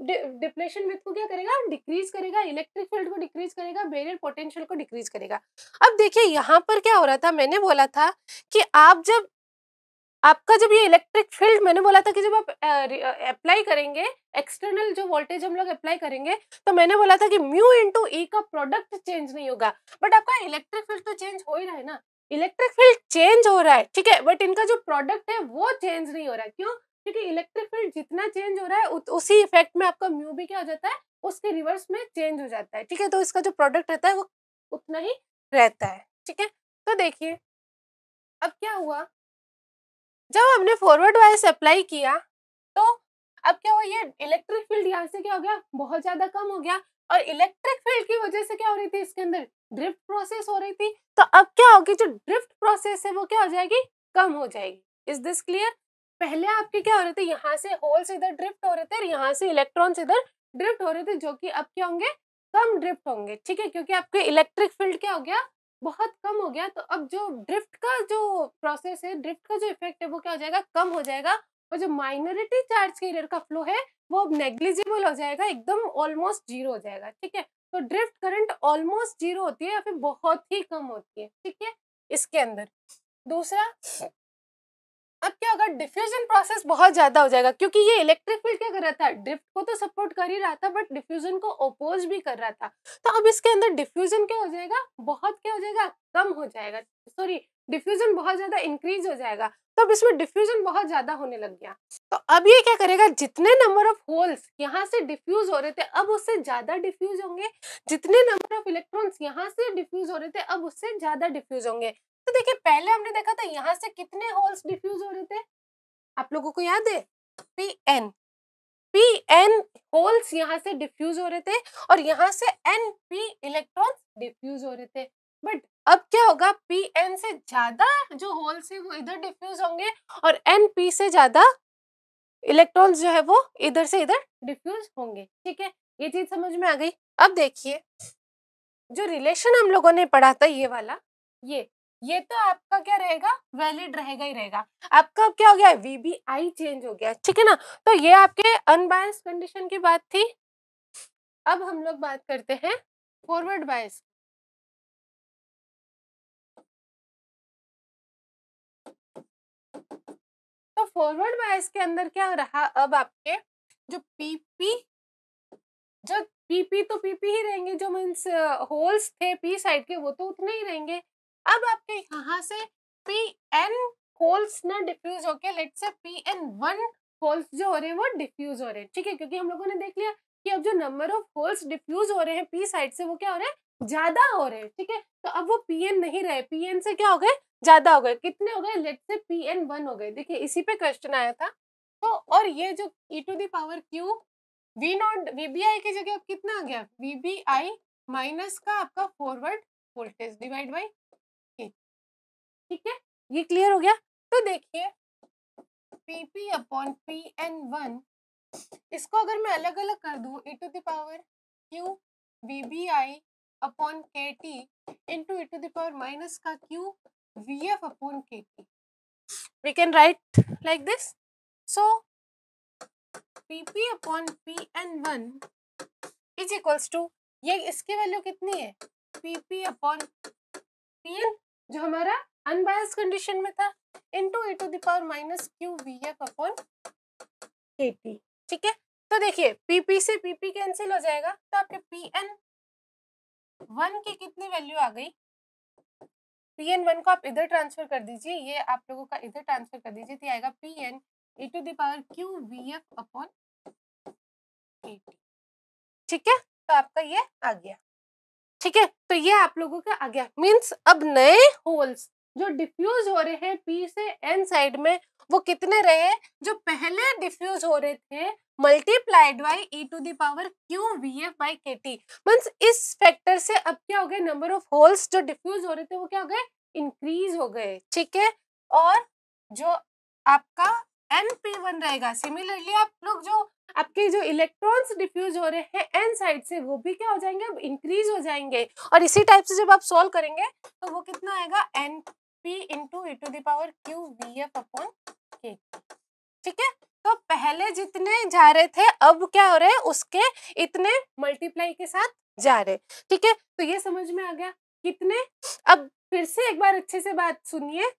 डिप्लेशन विथ को क्या करेगा? डिक्रीज करेगा, इलेक्ट्रिक फ़ील्ड को डिक्रीज करेगा बेरियर पोटेंशियल को डिक्रीज करेगा। अब देखिए, यहाँ पर क्या हो रहा था, मैंने बोला था कि आप जब, आपका जब ये इलेक्ट्रिक फ़ील्ड, मैंने बोला था कि जब आप अप्लाई करेंगे, एक्सटर्नल जो वोल्टेज हम लोग अप्लाई करेंगे तो मैंने बोला था कि म्यू इंटू ई का प्रोडक्ट चेंज नहीं होगा। बट आपका इलेक्ट्रिक फ़ील्ड तो चेंज हो ही रहा है ना? इलेक्ट्रिक फ़ील्ड चेंज हो रहा है, ठीक है? बट इनका जो प्रोडक्ट है, वो चेंज नहीं हो रहा है। क्यों? क्योंकि इलेक्ट्रिक फ़ील्ड जितना चेंज हो रहा है उसी इफ़ेक्ट में आपका म्यू भी क्या हो जाता है, उसके रिवर्स में चेंज हो जाता है, ठीक है? तो इसका जो प्रोडक्ट रहता है, वो उतना ही रहता है, ठीक है? तो देखिए, अब क्या हुआ? जब हमने फॉरवर्ड वाइस अप्लाई किया तो अब क्या हुआ? ये इलेक्ट्रिक फ़ील्ड यहाँ से क्या हो गया? बहुत ज़्यादा कम हो गया और इलेक्ट्रिक फ़ील्ड की वजह से क्या हो रही थी? इसके अंदर ड्रिफ्ट प्रोसेस हो रही थी। तो अब क्या होगी? जो ड्रिफ्ट प्रोसेस है, वो क्या हो जाएगी? कम हो जाएगी। इज़ दिस क्लियर पहले आपके क्या हो रहे थे? यहाँ से होल्स इधर ड्रिफ्ट हो रहे थे और यहाँ से इलेक्ट्रॉन्स इधर ड्रिफ्ट हो रहे थे, जो कि अब क्या होंगे? कम ड्रिफ्ट होंगे, ठीक है? क्योंकि आपके इलेक्ट्रिक फ़ील्ड क्या हो गया? बहुत कम हो गया। तो अब जो ड्रिफ्ट का जो प्रोसेस है, ड्रिफ्ट का जो इफ़ेक्ट है, वो क्या हो जाएगा? कम हो जाएगा और जो माइनॉरिटी चार्ज कैरियर का फ्लो है, वो अब नेग्लिजिबल हो जाएगा, एकदम ऑलमोस्ट ज़ीरो हो जाएगा, ठीक है? तो ड्रिफ्ट करंट ऑलमोस्ट ज़ीरो होती है या फिर बहुत ही कम होती है, ठीक है? इसके अंदर। दूसरा अब क्या होगा डिफ्यूजन प्रोसेस बहुत ज़्यादा हो जाएगा, क्योंकि ये इलेक्ट्रिक फ़ील्ड क्या कर रहा था? ड्रिफ्ट को तो सपोर्ट कर ही रहा था बट डिफ्यूजन को अपोज भी कर रहा था। तो अब इसके अंदर डिफ्यूजन क्या हो जाएगा? बहुत क्या हो जाएगा? कम हो जाएगा। सॉरी डिफ्यूजन बहुत ज़्यादा इंक्रीज हो जाएगा। तो अब इसमें डिफ्यूजन बहुत ज़्यादा होने लग गया। तो अब ये क्या करेगा? जितने नंबर ऑफ़ होल्स यहाँ से डिफ्यूज हो रहे थे, अब उससे ज़्यादा डिफ्यूज होंगे। जितने नंबर ऑफ़ इलेक्ट्रॉन्स यहाँ से डिफ्यूज हो रहे थे, अब उससे ज़्यादा डिफ्यूज होंगे। तो देखिए, पहले हमने देखा था यहाँ से कितने होल्स डिफ्यूज हो रहे थे। आप लोगों को याद है? P N P N holes यहाँ से डिफ्यूज हो रहे थे और यहाँ से एन पी इलेक्ट्रॉन डिफ्यूज हो रहे थे। बट अब क्या होगा? पी एन से ज़्यादा जो होल्स है वो इधर डिफ्यूज होंगे और एन पी से ज़्यादा इलेक्ट्रॉन्स जो है वो इधर से इधर डिफ्यूज होंगे। ठीक है? ये चीज़ समझ में आ गई? अब देखिए, जो रिलेशन हम लोगों ने पढ़ा था ये वाला, ये ये तो आपका क्या रहेगा? वैलिड रहेगा ही रहेगा। आपका क्या हो गया वीबीआई चेंज हो गया ठीक है ना? तो ये आपके अनबायस कंडीशन की बात थी। अब हम लोग बात करते हैं फॉरवर्ड बायस तो फॉरवर्ड बायस के अंदर क्या रहा? अब आपके जो पीपी जो पीपी तो पीपी ही रहेंगे, जो मीन्स होल्स थे पी साइड के, वो तो उतने ही रहेंगे। अब आपके यहाँ से पी एन होल्स ना डिफ्यूज होके let say P N one holes जो हो रहे हैं, वो डिफ्यूज हो रहे हैं। ठीक है? क्योंकि हम लोगों ने देख लिया कि अब जो नंबर ऑफ़ होल्स डिफ्यूज हो रहे हैं पी साइड से, वो क्या हो रहे हैं? ज़्यादा हो रहे हैं। ठीक है? तो अब वो पी एन नहीं रहे। पी एन से क्या हो गए? ज़्यादा हो गए। कितने हो गए? लेट से पी एन वन हो गए। देखिए, इसी पे क्वेश्चन आया था। तो और ये जो E to the power Q V naught VBI की जगह अब कितना आ गया? वीबीआई माइनस का आपका फॉरवर्ड वोल्टेज डिवाइड बाई ठीक है? ये क्लियर हो गया? तो देखिए P P upon P N one इसको अगर मैं अलग अलग कर दूँ E to the power Q V B I upon K T into E to the power minus का Q V F upon K T we can write like this so P P upon P N one is equals to ये इसकी value कितनी है? P P upon P N जो हमारा unbiased condition में था into E to the power minus Q V F upon K T ठीक है? तो देखिए पीपी से पीपी कैंसिल हो जाएगा तो आपके पी एन वन की कितनी वैल्यू आ गई? पी एन वन को आप इधर ट्रांसफ़र कर दीजिए, ये आप लोगों का इधर ट्रांसफ़र कर दीजिए तो आएगा P N E to the power Q V F upon K T ठीक है? तो आपका ये आ गया, ठीक है? तो ये आप लोगों का आ गया। मीन्स अब नए होल्स जो डिफ्यूज हो रहे हैं पी से एन साइड में, वो कितने रहे जो पहले डिफ्यूज हो रहे थे multiplied by E to the power Q V F by K T means इस फैक्टर से अब क्या हो गए? नंबर ऑफ़ होल्स जो डिफ्यूज हो रहे थे, वो क्या हो गए? इंक्रीज हो गए, ठीक है? और जो आपका एन पी वन रहेगा सिमिलरली आप लोग जो आपके जो इलेक्ट्रॉन्स डिफ्यूज हो रहे हैं एन साइड से, वो भी क्या हो जाएँगे? अब इंक्रीज हो जाएँगे। और इसी टाइप से जब आप सॉल्व करेंगे तो वो कितना आएगा? N P into E to the power Q V F upon K ठीक है? तो पहले जितने जा रहे थे, अब क्या हो रहे हैं? उसके इतने मल्टीप्लाई के साथ जा रहे ठीक है? तो ये समझ में आ गया। कितने? अब फिर से एक बार अच्छे से बात सुनिए।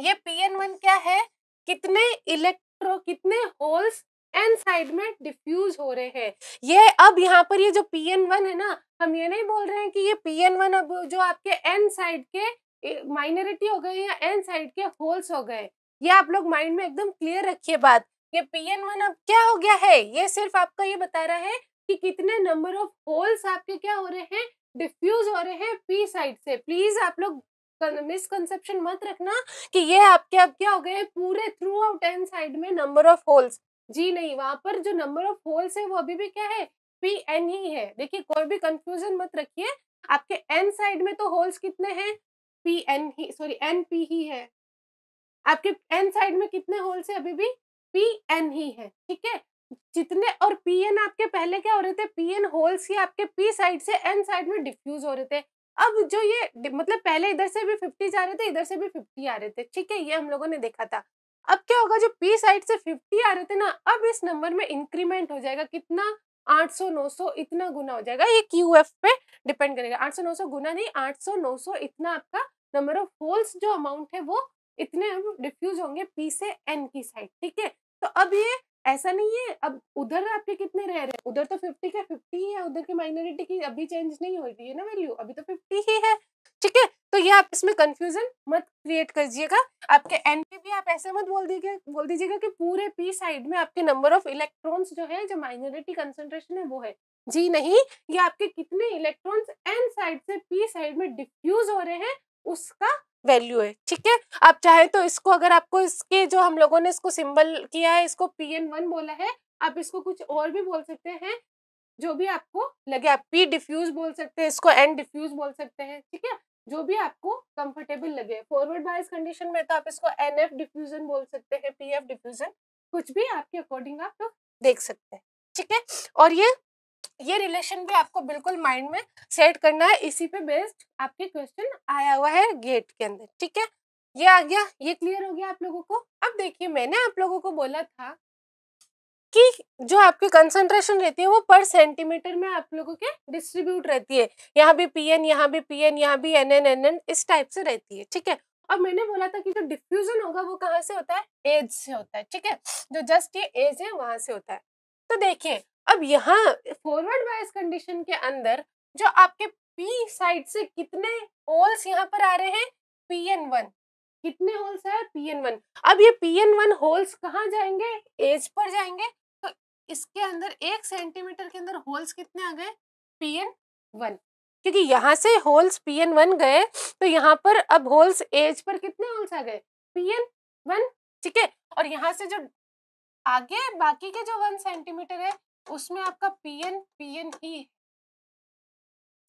ये पी एन वन क्या है? कितने इलेक्ट्रो कितने होल्स एन साइड में डिफ्यूज हो रहे हैं। ये अब यहाँ पर ये जो पी एन वन है ना, हम ये नहीं बोल रहे हैं कि ये पी एन वन अब जो आपके एन साइड के माइनॉरिटी हो गए या एन साइड के होल्स हो गए, ये आप लोग माइंड में एकदम क्लियर रखिए बात ये पी एन वन अब क्या हो गया है? ये सिर्फ़ आपका ये बता रहा है कि कितने नंबर ऑफ़ होल्स आपके क्या हो रहे हैं? डिफ्यूज हो रहे हैं पी साइड से। प्लीज़ आप लोग मिसकंसेप्शन मत रखना कि ये आपके अब क्या हो गए पूरे थ्रू आउट एन साइड में नंबर ऑफ़ होल्स जी नहीं, वहाँ पर जो नंबर ऑफ़ होल्स है, वो अभी भी क्या है? पी एन ही है। देखिए, कोई भी कंफ्यूजन मत रखिए। आपके एन साइड में तो होल्स कितने हैं? पी एन ही सॉरी एन पी ही है। आपके एन साइड में कितने होल्स है अभी भी? पी एन ही है, ठीक है? जितने और पी एन आपके पहले क्या हो रहे थे? पी एन होल्स ही आपके पी साइड से एन साइड में डिफ्यूज हो रहे थे। अब जो ये मतलब पहले इधर से भी फिफ्टी जा रहे थे, इधर से भी फिफ्टी आ रहे थे। ठीक है, ये हम लोगों ने देखा था। होगा जो पी साइड से फिफ्टी आ रहे थे ना, अब इस नंबर में इंक्रीमेंट हो जाएगा। कितना? 800 900 इतना गुना हो जाएगा। ये क्यू एफ़ पे डिपेंड करेगा। 800 900 गुना नहीं 800 900 इतना आपका नंबर ऑफ़ होल्स जो अमाउंट है वो इतने डिफ्यूज होंगे पी से एन की साइड ठीक है? तो अब ये ऐसा नहीं है, अब उधर आपके कितने रह रहे हैं? उधर तो फिफ्टी का फिफ्टी ही है, उधर की माइनॉरिटी की अभी चेंज नहीं हो रही है ना वैल्यू, अभी तो फिफ्टी ही है। ठीक है तो ये आप इसमें कंफ्यूजन मत क्रिएट कीजिएगा आपके एन पे भी आप ऐसे मत बोल दीजिए, बोल दीजिएगा कि पूरे पी साइड में आपके नंबर ऑफ़ इलेक्ट्रॉन्स जो है, जो माइनॉरिटी कंसेंट्रेशन है वो है। जी नहीं, ये आपके कितने इलेक्ट्रॉन्स एन साइड से पी साइड में डिफ्यूज हो रहे हैं, उसका वैल्यू है, ठीक है? आप चाहे तो इसको, अगर आपको इसके जो हम लोगों ने इसको सिंबल किया है, इसको पी एन वन बोला है, आप इसको कुछ और भी बोल सकते हैं, जो भी आपको लगे। आप पी डिफ्यूज बोल सकते हैं, इसको एन डिफ्यूज बोल सकते हैं, ठीक है? जो भी आपको कंफर्टेबल लगे। फॉरवर्ड बायस कंडीशन में तो आप इसको एन एफ़ डिफ्यूजन बोल सकते हैं पी एफ़ डिफ्यूजन कुछ भी आपके अकॉर्डिंग आप लोग देख सकते हैं, ठीक है? और ये ये रिलेशन भी आपको बिल्कुल माइंड में सेट करना है, इसी पे बेस्ड आपके क्वेश्चन आया हुआ है गेट के अंदर, ठीक है? ये आ गया, ये क्लियर हो गया आप लोगों को? अब देखिए, मैंने आप लोगों को बोला था कि जो आपकी कंसंट्रेशन रहती है, वो पर सेंटीमीटर में आप लोगों के डिस्ट्रीब्यूट रहती है। यहाँ भी पी एन यहाँ भी पी एन यहाँ भी एन एन एन एन इस टाइप से रहती है, ठीक है? अब मैंने बोला था कि जो डिफ्यूजन होगा, वो कहाँ से होता है? एज से होता है, ठीक है? जो जस्ट ये एज है, वहाँ से होता है। तो देखिए अब यहाँ फॉरवर्ड बायस कंडीशन के अंदर जो आपके पी साइड से कितने होल्स यहाँ पर आ रहे हैं? पी एन वन कितने होल्स है? पी एन वन अब ये पी एन वन होल्स कहाँ जाएँगे? एज पर जाएँगे। तो इसके अंदर एक सेंटीमीटर के अंदर होल्स कितने आ गए? पी एन वन क्योंकि यहाँ से होल्स पी एन वन गए तो यहाँ पर अब होल्स एज पर कितने होल्स आ गए? पी एन वन ठीक है? और यहाँ से जो आगे बाकी के जो वन सेंटीमीटर है उसमें आपका पी एन पी एन ही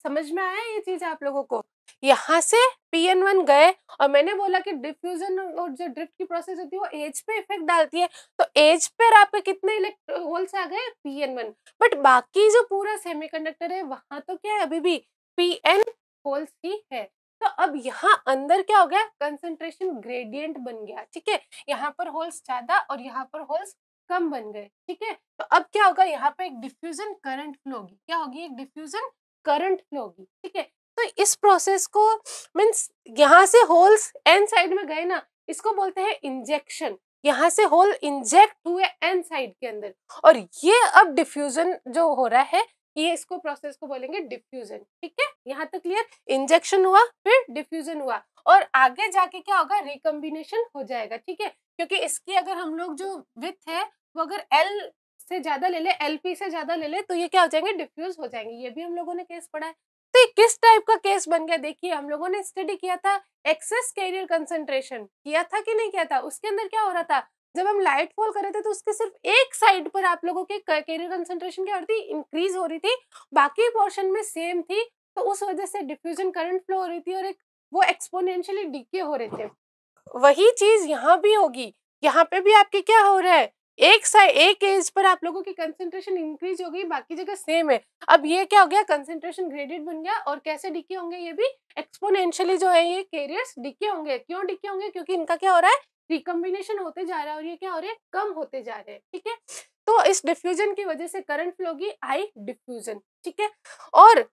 समझ में आया ये चीज़ आप लोगों को? यहाँ से पी एन वन गए और मैंने बोला कि डिफ्यूजन और जो ड्रिफ्ट की प्रोसेस होती है वो एज पे इफ़ेक्ट डालती है। तो एज पर आपके कितने होल्स आ गए? पी एन वन बट बाकी जो पूरा सेमीकंडक्टर है, वहाँ तो क्या है? अभी भी पी एन होल्स ही है। तो अब यहाँ अंदर क्या हो गया? कंसंट्रेशन ग्रेडियंट बन गया, ठीक है? यहाँ पर होल्स ज़्यादा और यहाँ पर होल्स कम बन गए, ठीक है? तो अब क्या होगा? यहाँ पे एक डिफ्यूजन करंट फ्लो होगी। क्या होगी? एक डिफ्यूजन करंट फ्लो होगी, ठीक है? तो इस प्रोसेस को मीन्स यहाँ से होल्स एन साइड में गए ना, इसको बोलते हैं इंजेक्शन यहाँ से होल इंजेक्ट हुए एन साइड के अंदर। और ये अब डिफ्यूजन जो हो रहा है, ये इसको प्रोसेस को बोलेंगे डिफ्यूजन ठीक है? यहाँ तक क्लियर इंजेक्शन हुआ, फिर डिफ्यूजन हुआ। और आगे जाके क्या होगा? रिकम्बिनेशन हो जाएगा, ठीक है? क्योंकि इसकी अगर हम लोग जो विथ है वो अगर एल से ज़्यादा ले ले एलपी से ज़्यादा ले ले तो ये क्या हो जाएँगे? डिफ्यूज हो जाएँगे। ये भी हम लोगों ने केस पढ़ा है। तो ये किस टाइप का केस बन गया? देखिए, हम लोगों ने स्टडी किया था एक्सेस कैरियर कंसंट्रेशन किया था कि नहीं किया था? उसके अंदर क्या हो रहा था? जब हम लाइट फॉल कर रहे थे तो उसके सिर्फ़ एक साइड पर आप लोगों के कैरियर कंसंट्रेशन क्या हो रही थी इंक्रीज हो रही थी। बाकी पोर्शन में सेम थी तो उस वजह से डिफ्यूजन करंट फ्लो हो रही थी और एक वो एक्सपोनेंशियली डीके हो रहे थे। वही चीज़ यहाँ भी होगी। यहाँ पे भी आपके क्या हो रहा है? एक साइड एक एज पर आप लोगों की कंसेंट्रेशन इंक्रीज हो गई, बाकी जगह सेम है। अब ये क्या हो गया? कंसेंट्रेशन ग्रेडेड बन गया और कैसे डिके होंगे ये भी? एक्सपोनेंशियली जो है ये कैरियर्स डिके होंगे। क्यों डिके होंगे? क्योंकि इनका क्या हो रहा है? रिकम्बिनेशन होते जा रहा है और ये क्या हो रहा है? कम होते जा रहे हैं, ठीक है? तो इस डिफ्यूजन की वजह से करंट फ्लो होगी आई डिफ्यूजन ठीक है? और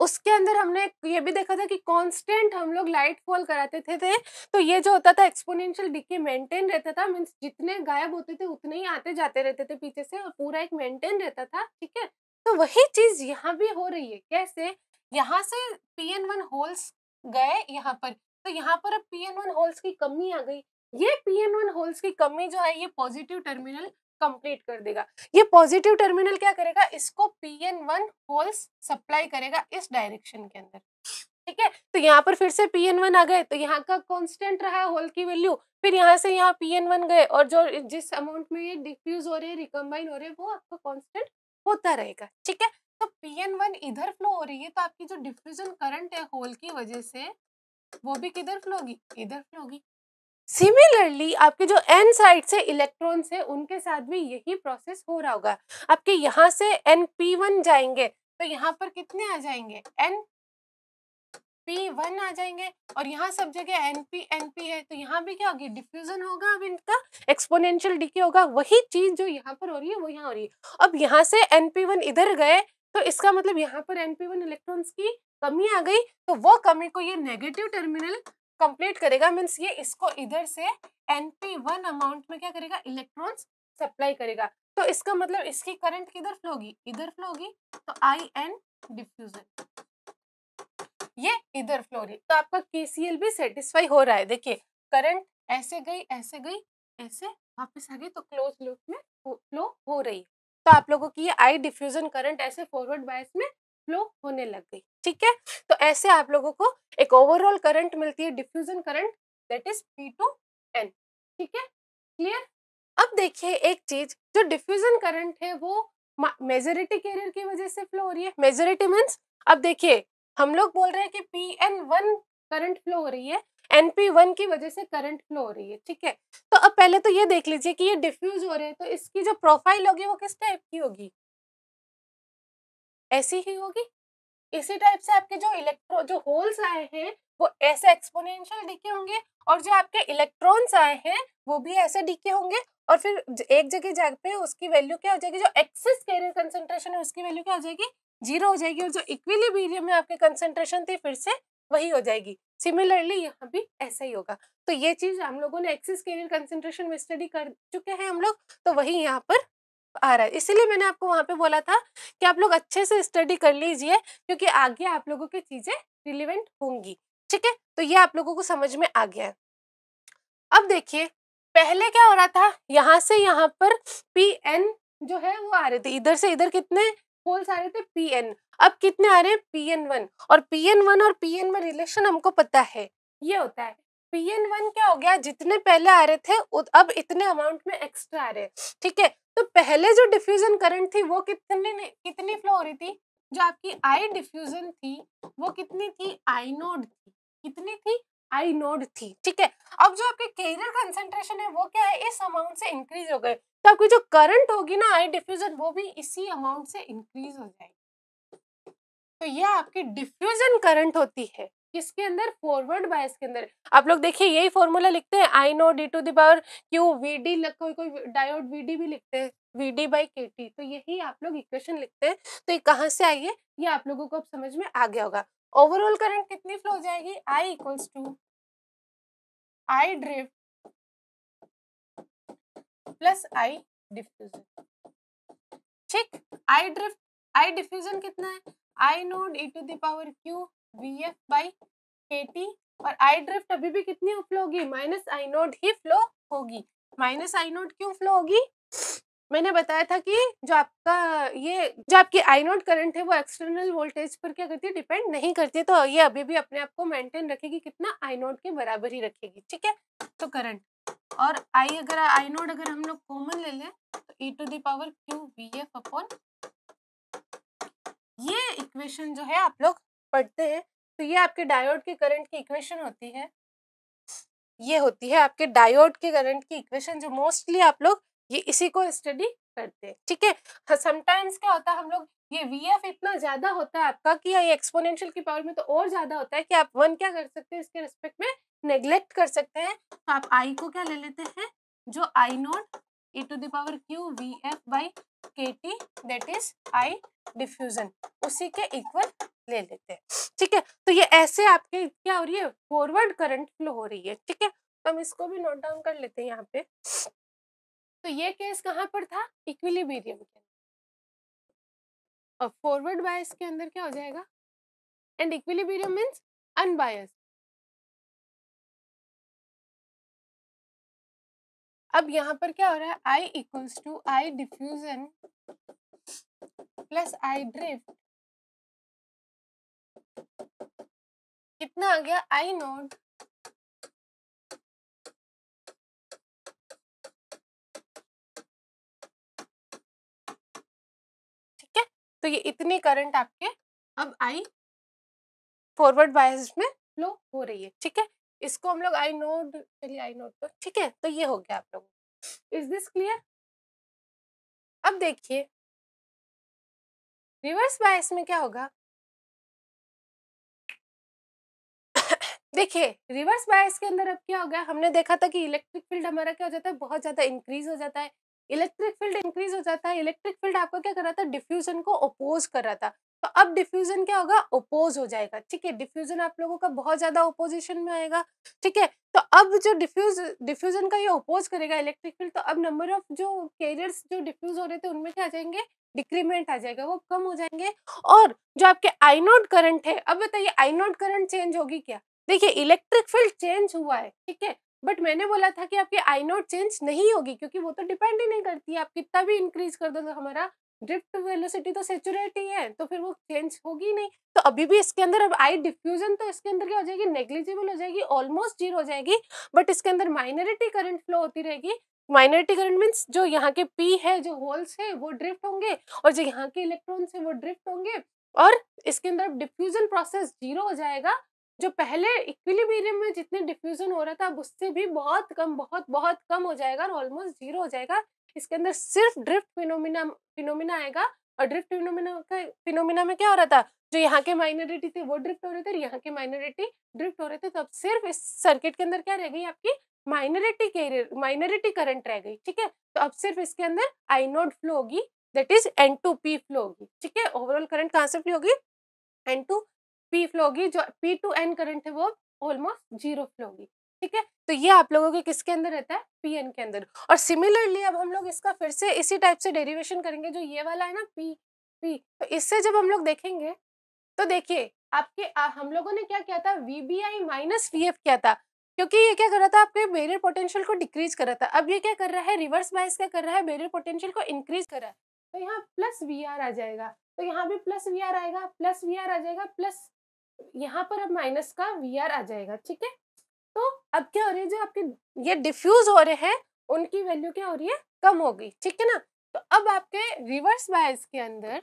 उसके अंदर हमने ये भी देखा था कि कांस्टेंट हम लोग लाइट फॉल कराते थे, थे। तो ये जो होता था एक्सपोनेंशियल डिके मेंटेन रहता था मींस जितने गायब होते थे उतने ही आते जाते रहते थे पीछे से और पूरा एक मेंटेन रहता था ठीक है? तो वही चीज़ यहाँ भी हो रही है। कैसे? यहाँ से पी एन वन होल्स गए यहाँ पर। तो यहाँ पर अब पी एन वन होल्स की कमी आ गई। ये पी एन वन होल्स की कमी जो है ये पॉजिटिव टर्मिनल कंप्लीट कर देगा। ये पॉजिटिव टर्मिनल क्या करेगा? इसको P N one holes supply करेगा इस डायरेक्शन के अंदर। ठीक है? तो यहाँ पर फिर से पी एन वन आ गए तो यहाँ का कांस्टेंट रहा होल की वैल्यू फिर यहाँ से यहाँ पी एन वन गए, और जो जिस अमाउंट में ये डिफ्यूज हो रहे हैं रिकम्बाइन हो रहे हैं, वो आपका कांस्टेंट होता रहेगा। ठीक है? तो पी एन वन इधर फ्लो हो रही है तो आपकी जो डिफ्यूजन करंट है होल की वजह से, वो भी किधर फ्लो होगी? इधर फ्लो होगी। सिमिलरली आपके जो एन साइड से इलेक्ट्रॉन्स है, उनके साथ भी यही प्रोसेस हो रहा होगा। आपके यहाँ से एन पी वन जाएँगे तो यहाँ पर कितने आ जाएँगे? एन पी वन आ जाएँगे और यहाँ सब जगह एन पी एन पी है तो यहाँ भी क्या होगी? डिफ्यूजन होगा अब इनका एक्सपोनेंशियल डीके होगा, वही चीज़ जो यहाँ पर हो रही है, वो यहाँ हो रही है। अब यहाँ से एन पी वन इधर गए तो इसका मतलब यहाँ पर एन पी वन इलेक्ट्रॉन्स की कमी आ गई तो वो कमी को ये नेगेटिव टर्मिनल कंप्लीट करेगा मीन्स ये इसको इधर से एनपी वन अमाउंट में क्या करेगा? इलेक्ट्रॉन्स सप्लाई करेगा। तो इसका मतलब इसकी करंट किधर फ्लो होगी? इधर फ्लो होगी तो आई एन डिफ्यूजन ये इधर फ्लो रही तो आपका केसीएल भी सेटिस्फाई हो रहा है। देखिए करंट ऐसे गई ऐसे गई, ऐसे वापस आ गई तो क्लोज लूप में फ्लो हो रही तो आप लोगों की ये आई डिफ्यूजन करंट ऐसे फॉरवर्ड बायस में फ्लो होने लग गई। ठीक है? तो ऐसे आप लोगों को एक ओवरऑल करंट मिलती है diffusion current that is P to N ठीक है? क्लियर अब देखिए एक चीज़, जो डिफ्यूजन करंट है, वो मेजोरिटी कैरियर की वजह से फ्लो हो रही है। मेजोरिटी मीन्स अब देखिए, हम लोग बोल रहे हैं कि P N one current flow हो रही है एनपी वन की वजह से करंट फ्लो हो रही है, ठीक है? तो अब पहले तो ये देख लीजिए कि ये डिफ्यूज हो रहे हैं तो इसकी जो प्रोफ़ाइल होगी वो किस टाइप की होगी? ऐसी ही होगी? इसी टाइप से आपके जो इलेक्ट्रो, जो होल्स आए हैं, वो ऐसे एक्सपोनेंशियल डिके होंगे और जो आपके इलेक्ट्रॉन्स आए हैं, वो भी ऐसे डिके होंगे और फिर एक जगह जगह पे उसकी वैल्यू क्या हो जाएगी, जो एक्सेस कैरियर कंसेंट्रेशन है उसकी वैल्यू क्या हो जाएगी, ज़ीरो हो जाएगी और जो इक्विलिब्रियम में आपके कंसेंट्रेशन थी, फिर से वही हो जाएगी। सिमिलरली यहाँ भी ऐसा ही होगा। तो ये चीज़ हम लोगों ने एक्सेस कैरियर कंसेंट्रेशन में स्टडी कर चुके हैं हम लोग तो वही यहाँ पर आ रहा है। इसीलिए मैंने आपको वहाँ पे बोला था कि आप लोग अच्छे से स्टडी कर लीजिए, क्योंकि आगे आप लोगों की चीज़ें रिलीवेंट होंगी। ठीक है? तो ये आप लोगों को समझ में आ गया है। अब देखिए, पहले क्या हो रहा था? यहाँ से यहाँ पर पी एन जो है वो आ रहे थे। इधर से इधर कितने होल्स आ रहे थे? पी एन अब कितने आ रहे हैं? पी एन वन और पी एन वन और पी एन में रिलेशन हमको पता है। ये होता है। पी एन वन क्या हो गया? जितने पहले आ रहे थे अब इतने अमाउंट में एक्स्ट्रा आ रहे हैं। ठीक है? तो पहले जो डिफ्यूजन करंट थी, वो कितने कितनी फ्लो हो रही थी? जो आपकी आई डिफ्यूजन थी, वो कितनी थी? आई नोड थी। कितनी थी? आई नोड थी, ठीक है? अब जो आपके कैरियर कंसेंट्रेशन है, वो क्या है? इस अमाउंट से इंक्रीज हो गए। तो आपकी जो करंट होगी ना आई डिफ्यूजन वो भी इसी अमाउंट से इंक्रीज हो जाएगी। तो ये आपकी डिफ्यूजन करंट होती है। किसके अंदर? फॉरवर्ड बायस के अंदर। आप लोग देखिए, यही फॉर्मूला लिखते हैं, I naught D to the power Q, V D कोई कोई डायोड वी डी भी लिखते हैं, V D by K T. तो यही आप लोग इक्वेशन लिखते हैं। तो ये कहाँ से आई है? ये आप लोगों को अब समझ में आ गया होगा। ओवरऑल करंट कितनी फ्लो हो जाएगी? I equals to I drift plus I diffusion. ठीक? आई ड्रिफ्ट, आई डिफ्यूजन कितना है? I naught E to the power Q V F by K T और आई ड्रिफ्ट अभी भी कितनी फ्लो होगी? माइनस आई नोड ही फ्लो होगी। माइनस आई नोड क्यों फ्लो होगी? मैंने बताया था कि जो आपका ये, जो आपकी आई नोड करंट है, वो एक्सटर्नल वोल्टेज पर क्या करती है? डिपेंड नहीं करती है तो ये अभी भी अपने आप को मेंटेन रखेगी, कितना आई नोड के बराबर ही रखेगी, ठीक है? तो करंट और आई अगर आई नोड अगर हम लोग कॉमन ले लें तो E to the power Q V F upon ये इक्वेशन जो है आप लोग पढ़ते हैं तो ये आपके डायोड के करंट की इक्वेशन होती है। ये होती है आपके डायोड के करंट की इक्वेशन जो मोस्टली आप लोग ये इसी को स्टडी करते हैं, ठीक है? समटाइम्स क्या होता है, हम लोग ये वी एफ़ इतना ज़्यादा होता है आपका कि ये एक्सपोनेंशियल की पावर में तो और ज़्यादा होता है कि आप वन क्या कर सकते हैं, इसके रिस्पेक्ट में नेग्लेक्ट कर सकते हैं। तो आप आई को क्या ले लेते हैं, जो I naught to the power Q V F by K T that is I diffusion उसी के इक्वल ले लेते हैं। ठीक है? तो ये ऐसे आपके क्या हो रही है? फॉरवर्ड करंट फ्लो हो रही है। ठीक है? तो हम इसको भी नोट डाउन कर लेते हैं यहाँ पे। तो ये केस कहाँ पर था? इक्विलिब्रियम के और फॉरवर्ड बायस के अंदर क्या हो जाएगा? एंड इक्विलिब्रियम मीन्स अनबायस अब यहाँ पर क्या हो रहा है? I equals to I diffusion plus I drift कितना आ गया? आई नोड ठीक है? तो ये इतनी करंट आपके अब आई फॉरवर्ड बायस में फ्लो हो रही है। ठीक है? इसको हम लोग आई नोड चलिए आई नोड पर ठीक है तो ये हो गया आप लोगों इज़ दिस क्लियर अब देखिए। रिवर्स बायस में क्या होगा? देखिए रिवर्स बायस के अंदर अब क्या हो गया हमने देखा था कि इलेक्ट्रिक फ़ील्ड हमारा क्या हो जाता है? बहुत ज़्यादा इंक्रीज हो जाता है। इलेक्ट्रिक फ़ील्ड इंक्रीज हो जाता है। इलेक्ट्रिक फ़ील्ड आपको क्या कर रहा था? डिफ्यूजन को अपोज कर रहा था। तो अब डिफ्यूजन क्या होगा? ओपोज हो जाएगा। ठीक है, डिफ्यूजन आप लोगों का बहुत ज़्यादा ओपोजिशन में आएगा। ठीक है तो अब जो डिफ्यूज डिफ्यूजन का ये ओपोज करेगा इलेक्ट्रिक फ़ील्ड तो अब नंबर ऑफ़ जो कैरियर्स जो डिफ्यूज हो रहे थे, उनमें क्या आ जाएँगे? डिक्रीमेंट आ जाएगा, वो कम हो जाएँगे। और जो आपके आईनोड करंट है, अब बताइए आईनोड करंट चेंज होगी क्या? देखिए इलेक्ट्रिक फ़ील्ड चेंज हुआ है। ठीक है बट मैंने बोला था कि आपकी आई नोट चेंज नहीं होगी, क्योंकि वो तो डिपेंड ही नहीं करती है, आप कितना भी इंक्रीज कर दो तो हमारा ड्रिफ्ट वेलोसिटी तो सेचुरेट ही है तो फिर वो चेंज होगी नहीं। तो अभी भी इसके अंदर, अब आई डिफ्यूजन तो इसके अंदर क्या हो जाएगी? नेग्लिजिबल हो जाएगी ऑलमोस्ट ज़ीरो हो जाएगी बट इसके अंदर माइनॉरिटी करंट फ्लो होती रहेगी। माइनॉरिटी करंट मीन्स जो यहाँ के पी है, जो होल्स है, वो ड्रिफ्ट होंगे, और जो यहाँ के इलेक्ट्रॉन्स है, वो ड्रिफ्ट होंगे, और इसके अंदर डिफ्यूजन प्रोसेस ज़ीरो हो जाएगा जो पहले इक्विलिब्रियम में जितने डिफ्यूजन हो रहा था, अब उससे भी बहुत कम, बहुत बहुत कम हो जाएगा और ऑलमोस्ट ज़ीरो हो जाएगा। इसके अंदर सिर्फ़ ड्रिफ्ट फिनोमिना फिनोमिना आएगा। और ड्रिफ्ट फिनोमिना का फिनोमिना में क्या हो रहा था? जो यहाँ के माइनॉरिटी थे, वो ड्रिफ्ट हो रहे थे और यहाँ के माइनॉरिटी ड्रिफ्ट हो रहे थे। तो अब सिर्फ़ इस सर्किट के अंदर क्या रह गई आपकी? माइनॉरिटी कैरियर माइनॉरिटी करंट रह गई, ठीक है? तो अब सिर्फ़ इसके अंदर आई नोड फ्लो होगी that is N to P flow होगी, ठीक है? ओवरऑल करंट कहाँ से फ्लो होगी? एन टू पी फ्लो होगी जो पी टू एन करंट है वो ऑलमोस्ट ज़ीरो फ्लो होगी ठीक है? तो ये आप लोगों के किसके अंदर रहता है? पी एन के अंदर। और सिमिलरली अब हम लोग इसका फिर से इसी टाइप से डेरिवेशन करेंगे जो ये वाला है ना पी पी तो इससे जब हम लोग देखेंगे तो देखिए आपके आ, हम लोगों ने क्या किया था? V B I minus V F किया था क्योंकि ये क्या कर रहा था? आपके बेरियर पोटेंशियल को डिक्रीज कर रहा था। अब ये क्या कर रहा है? रिवर्स बाइस क्या कर रहा है? बेरियर पोटेंशियल को इंक्रीज कर रहा है। तो यहाँ प्लस वी आर आ जाएगा। तो यहाँ भी प्लस वी आर आएगा प्लस वी आर आ जाएगा प्लस यहाँ पर अब माइनस का वी आर आ जाएगा, ठीक है? तो अब क्या हो रही है, जो आपके ये डिफ्यूज हो रहे हैं, उनकी वैल्यू क्या हो रही है? कम हो गई, ठीक है ना? तो अब आपके रिवर्स बायस के अंदर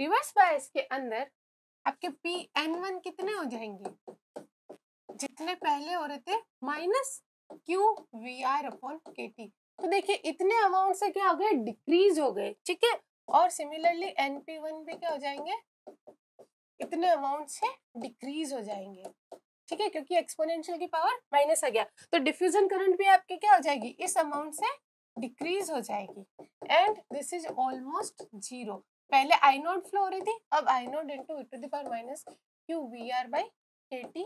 रिवर्स बायस के अंदर आपके पी एन वन कितने हो जाएँगे? जितने पहले हो रहे थे minus Q V R upon K T तो देखिए, इतने अमाउंट से क्या हो गए? डिक्रीज हो गए, ठीक है? और सिमिलरली एन पी वन भी क्या हो जाएँगे? इतने अमाउंट से डिक्रीज हो जाएँगे। ठीक है? क्योंकि एक्सपोनेंशियल की पावर माइनस आ गया। तो डिफ्यूजन करंट भी आपके क्या हो जाएगी? इस अमाउंट से डिक्रीज हो जाएगी। And this is almost zero पहले आई नोट फ्लो हो रही थी, अब I naught into to the power minus Q V R by K T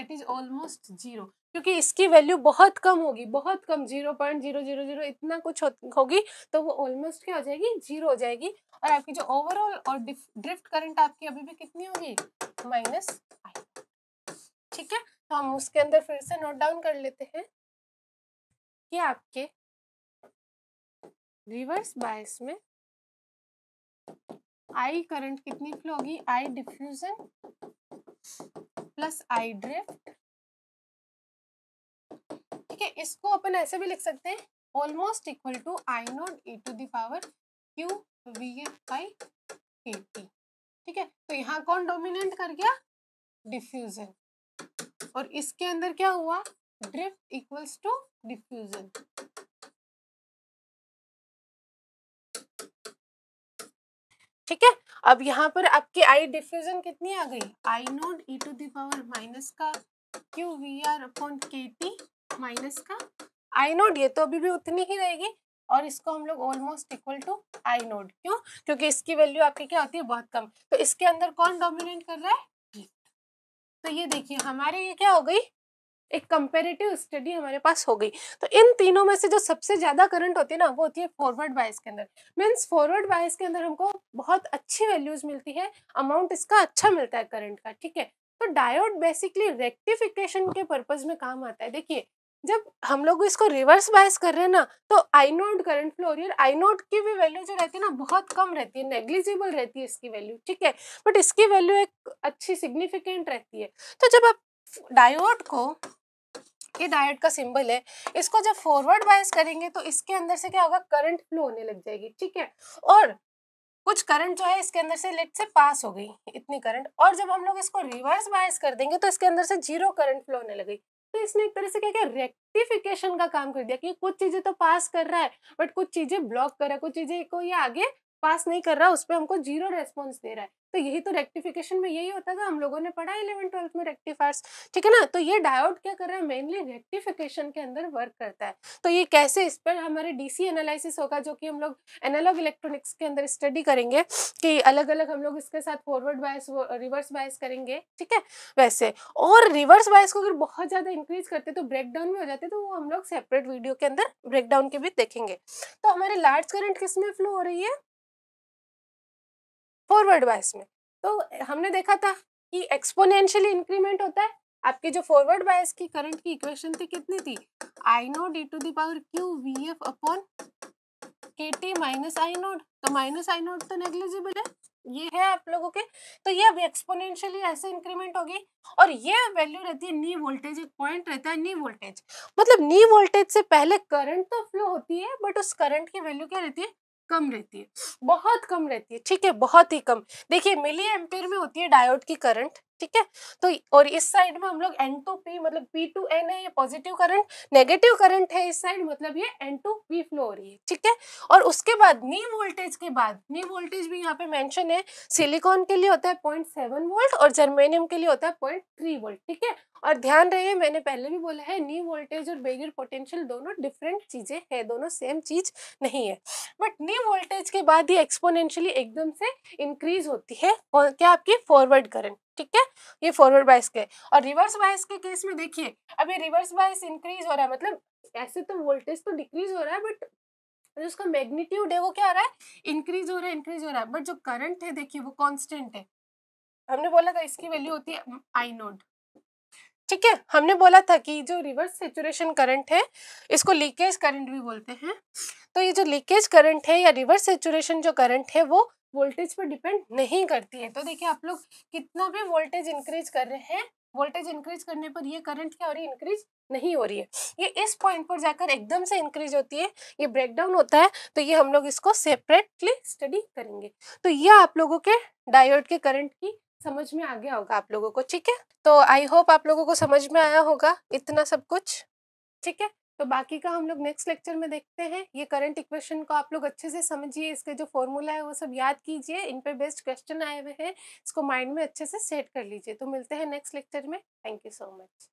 that is almost zero क्योंकि इसकी वैल्यू बहुत कम होगी, बहुत कम zero point zero zero zero इतना कुछ होगी तो वो ऑलमोस्ट क्या हो जाएगी? ज़ीरो हो जाएगी। और आपकी जो ओवरऑल और ड्रिफ्ट करंट आपकी अभी भी कितनी होगी? माइनस आई ठीक है? तो हम उसके अंदर फिर से नोट डाउन कर लेते हैं कि आपके रिवर्स बायस में आई करंट कितनी फ्लो होगी? I diffusion plus I drift. ठीक है, इसको अपन ऐसे भी लिख सकते हैं almost equal to I naught E to the power Q V F by K T ठीक है तो यहाँ कौन डोमिनेट कर गया? डिफ्यूजन और इसके अंदर क्या हुआ? ड्रिफ्ट इक्वल्स टू डिफ्यूजन ठीक है अब यहाँ पर आपकी आई डिफ्यूजन कितनी आ गई? I naught E to the power minus का Q V R upon K T minus का आई नोट, ये तो अभी भी उतनी ही रहेगी और इसको हम लोग almost equal to I naught. क्यों? क्योंकि इसकी वैल्यू आपकी क्या होती है? बहुत कम। तो इसके अंदर कौन डोमिनेट कर रहा है? तो ये देखिए, हमारे ये क्या हो गई? एक कंपेरेटिव स्टडी हमारे पास हो गई। तो इन तीनों में से जो सबसे ज़्यादा करंट होती है ना, वो होती है फॉरवर्ड बायस के अंदर। मीन्स फॉरवर्ड बायस के अंदर हमको बहुत अच्छी वैल्यूज़ मिलती है अमाउंट इसका अच्छा मिलता है करंट का, ठीक है? तो डायोड बेसिकली रेक्टिफिकेशन के पर्पज में काम आता है। देखिए, जब हम लोग इसको रिवर्स बायस कर रहे हैं ना तो आई नोट करंट फ्लो है आई नोट की भी वैल्यू जो रहती है ना, बहुत कम रहती है नेग्लिजिबल रहती है इसकी वैल्यू ठीक है? बट इसकी वैल्यू एक अच्छी सिग्निफिकेंट रहती है। तो जब आप डायोड को ये डायोड का सिंबल है। इसको जब फॉरवर्ड बायस करेंगे तो इसके अंदर से क्या होगा? करंट फ्लो होने लग जाएगी, ठीक है? और कुछ करंट जो है इसके अंदर से लेट से पास हो गई, इतनी करंट और जब हम लोग इसको रिवर्स बायस कर देंगे तो इसके अंदर से ज़ीरो करंट फ्लो होने लगी तो इसने एक तरह से क्या किया? रेक्टिफिकेशन का काम कर दिया कि कुछ चीज़ें तो पास कर रहा है बट कुछ चीज़ें ब्लॉक कर रहा है, कुछ चीज़ें को ये आगे पास नहीं कर रहा, उस पर हमको ज़ीरो रेस्पॉन्स दे रहा है। तो यही तो रेक्टिफिकेशन में यही होता था, हम लोगों ने पढ़ा इलेवन ट्वेल्थ में रेक्टिफायर्स। ठीक है ना? तो ये डायोड क्या कर रहा है? मेनली रेक्टिफिकेशन के अंदर वर्क करता है। तो ये कैसे इस पर हमारे डीसी एनालिसिस होगा, जो कि हम लोग एनालॉग इलेक्ट्रॉनिक्स के अंदर स्टडी करेंगे, कि अलग अलग हम लोग इसके साथ फॉरवर्ड बायस रिवर्स बायस करेंगे। ठीक है? वैसे, और रिवर्स बायस को अगर बहुत ज़्यादा इंक्रीज करते तो ब्रेक डाउन में हो जाते तो वो हम लोग सेपरेट वीडियो के अंदर ब्रेक डाउन के भी देखेंगे। तो हमारे लार्ज करंट किसमें फ्लो हो रही है? फॉरवर्ड बायस में। तो हमने देखा था कि एक्सपोनेंशियली इंक्रीमेंट होता है। आपकी जो फॉरवर्ड बायस की करंट की इक्वेशन थी कितनी थी? I naught D to the power Q V F upon K T minus I naught तो माइनस आई नोट तो नेग्लिजिबल है। ये है आप लोगों के। तो ये अब एक्सपोनेंशियली ऐसे इंक्रीमेंट होगी और ये वैल्यू रहती है नी वोल्टेज एक पॉइंट रहता है नी वोल्टेज मतलब नी वोल्टेज से पहले करंट तो फ्लो होती है बट उस करंट की वैल्यू क्या रहती है? कम रहती है। बहुत कम रहती है, ठीक है, बहुत ही कम। देखिए मिली एम्पेयर में होती है डायोड की करंट। ठीक है? तो और इस साइड में हम लोग एन टू पी मतलब पी टू एन है, ये पॉजिटिव करंट नेगेटिव करंट है इस साइड मतलब ये एन टू पी फ्लो हो रही है, ठीक है? और उसके बाद नी वोल्टेज के बाद नी वोल्टेज भी यहाँ पे मेंशन है सिलिकॉन के लिए होता है पॉइंट सेवन वोल्ट और जर्मेनियम के लिए होता है पॉइंट थ्री वोल्ट ठीक है? और ध्यान रहे मैंने पहले भी बोला है नी वोल्टेज और बेगर पोटेंशियल दोनों डिफरेंट चीज़ें है, दोनों सेम चीज़ नहीं है। बट नी वोल्टेज के बाद ये एक्सपोनेंशियली एकदम से इंक्रीज होती है क्या आपकी फॉरवर्ड करंट ठीक है? ये फॉरवर्ड बायस के। और रिवर्स बायस के केस में देखिए, अभी रिवर्स बायस इंक्रीज हो रहा है मतलब ऐसे तो वोल्टेज तो डिक्रीज हो रहा है बट जो उसका मैग्नीट्यूड है वो क्या हो रहा है? इंक्रीज हो रहा है इंक्रीज हो रहा है। बट जो करंट है, देखिए, वो कांस्टेंट है। हमने बोला था इसकी वैल्यू होती है आई नोड ठीक है? हमने बोला था कि जो रिवर्स सेचुरेशन करंट है, इसको लीकेज करंट भी बोलते हैं। तो ये जो लीकेज करंट है या रिवर्स सेचुरेशन जो करंट है, वो वोल्टेज पर डिपेंड नहीं करती है। तो देखिए, आप लोग कितना भी वोल्टेज इंक्रीज कर रहे हैं वोल्टेज इंक्रीज करने पर ये करंट क्या हो रही है? इंक्रीज नहीं हो रही है। ये इस पॉइंट पर जाकर एकदम से इंक्रीज होती है, ये ब्रेक डाउन होता है तो ये हम लोग इसको सेपरेटली स्टडी करेंगे। तो ये आप लोगों के डायोड के करंट की समझ में आ गया होगा आप लोगों को, ठीक है? तो आई होप आप लोगों को समझ में आया होगा इतना सब कुछ, ठीक है? तो बाकी का हम लोग नेक्स्ट लेक्चर में देखते हैं। ये करंट इक्वेशन को आप लोग अच्छे से समझिए, इसके जो फॉर्मूला है वो सब याद कीजिए, इन पे बेस्ड क्वेश्चन आए हुए हैं, इसको माइंड में अच्छे से सेट कर लीजिए। तो मिलते हैं नेक्स्ट लेक्चर में। Thank you so much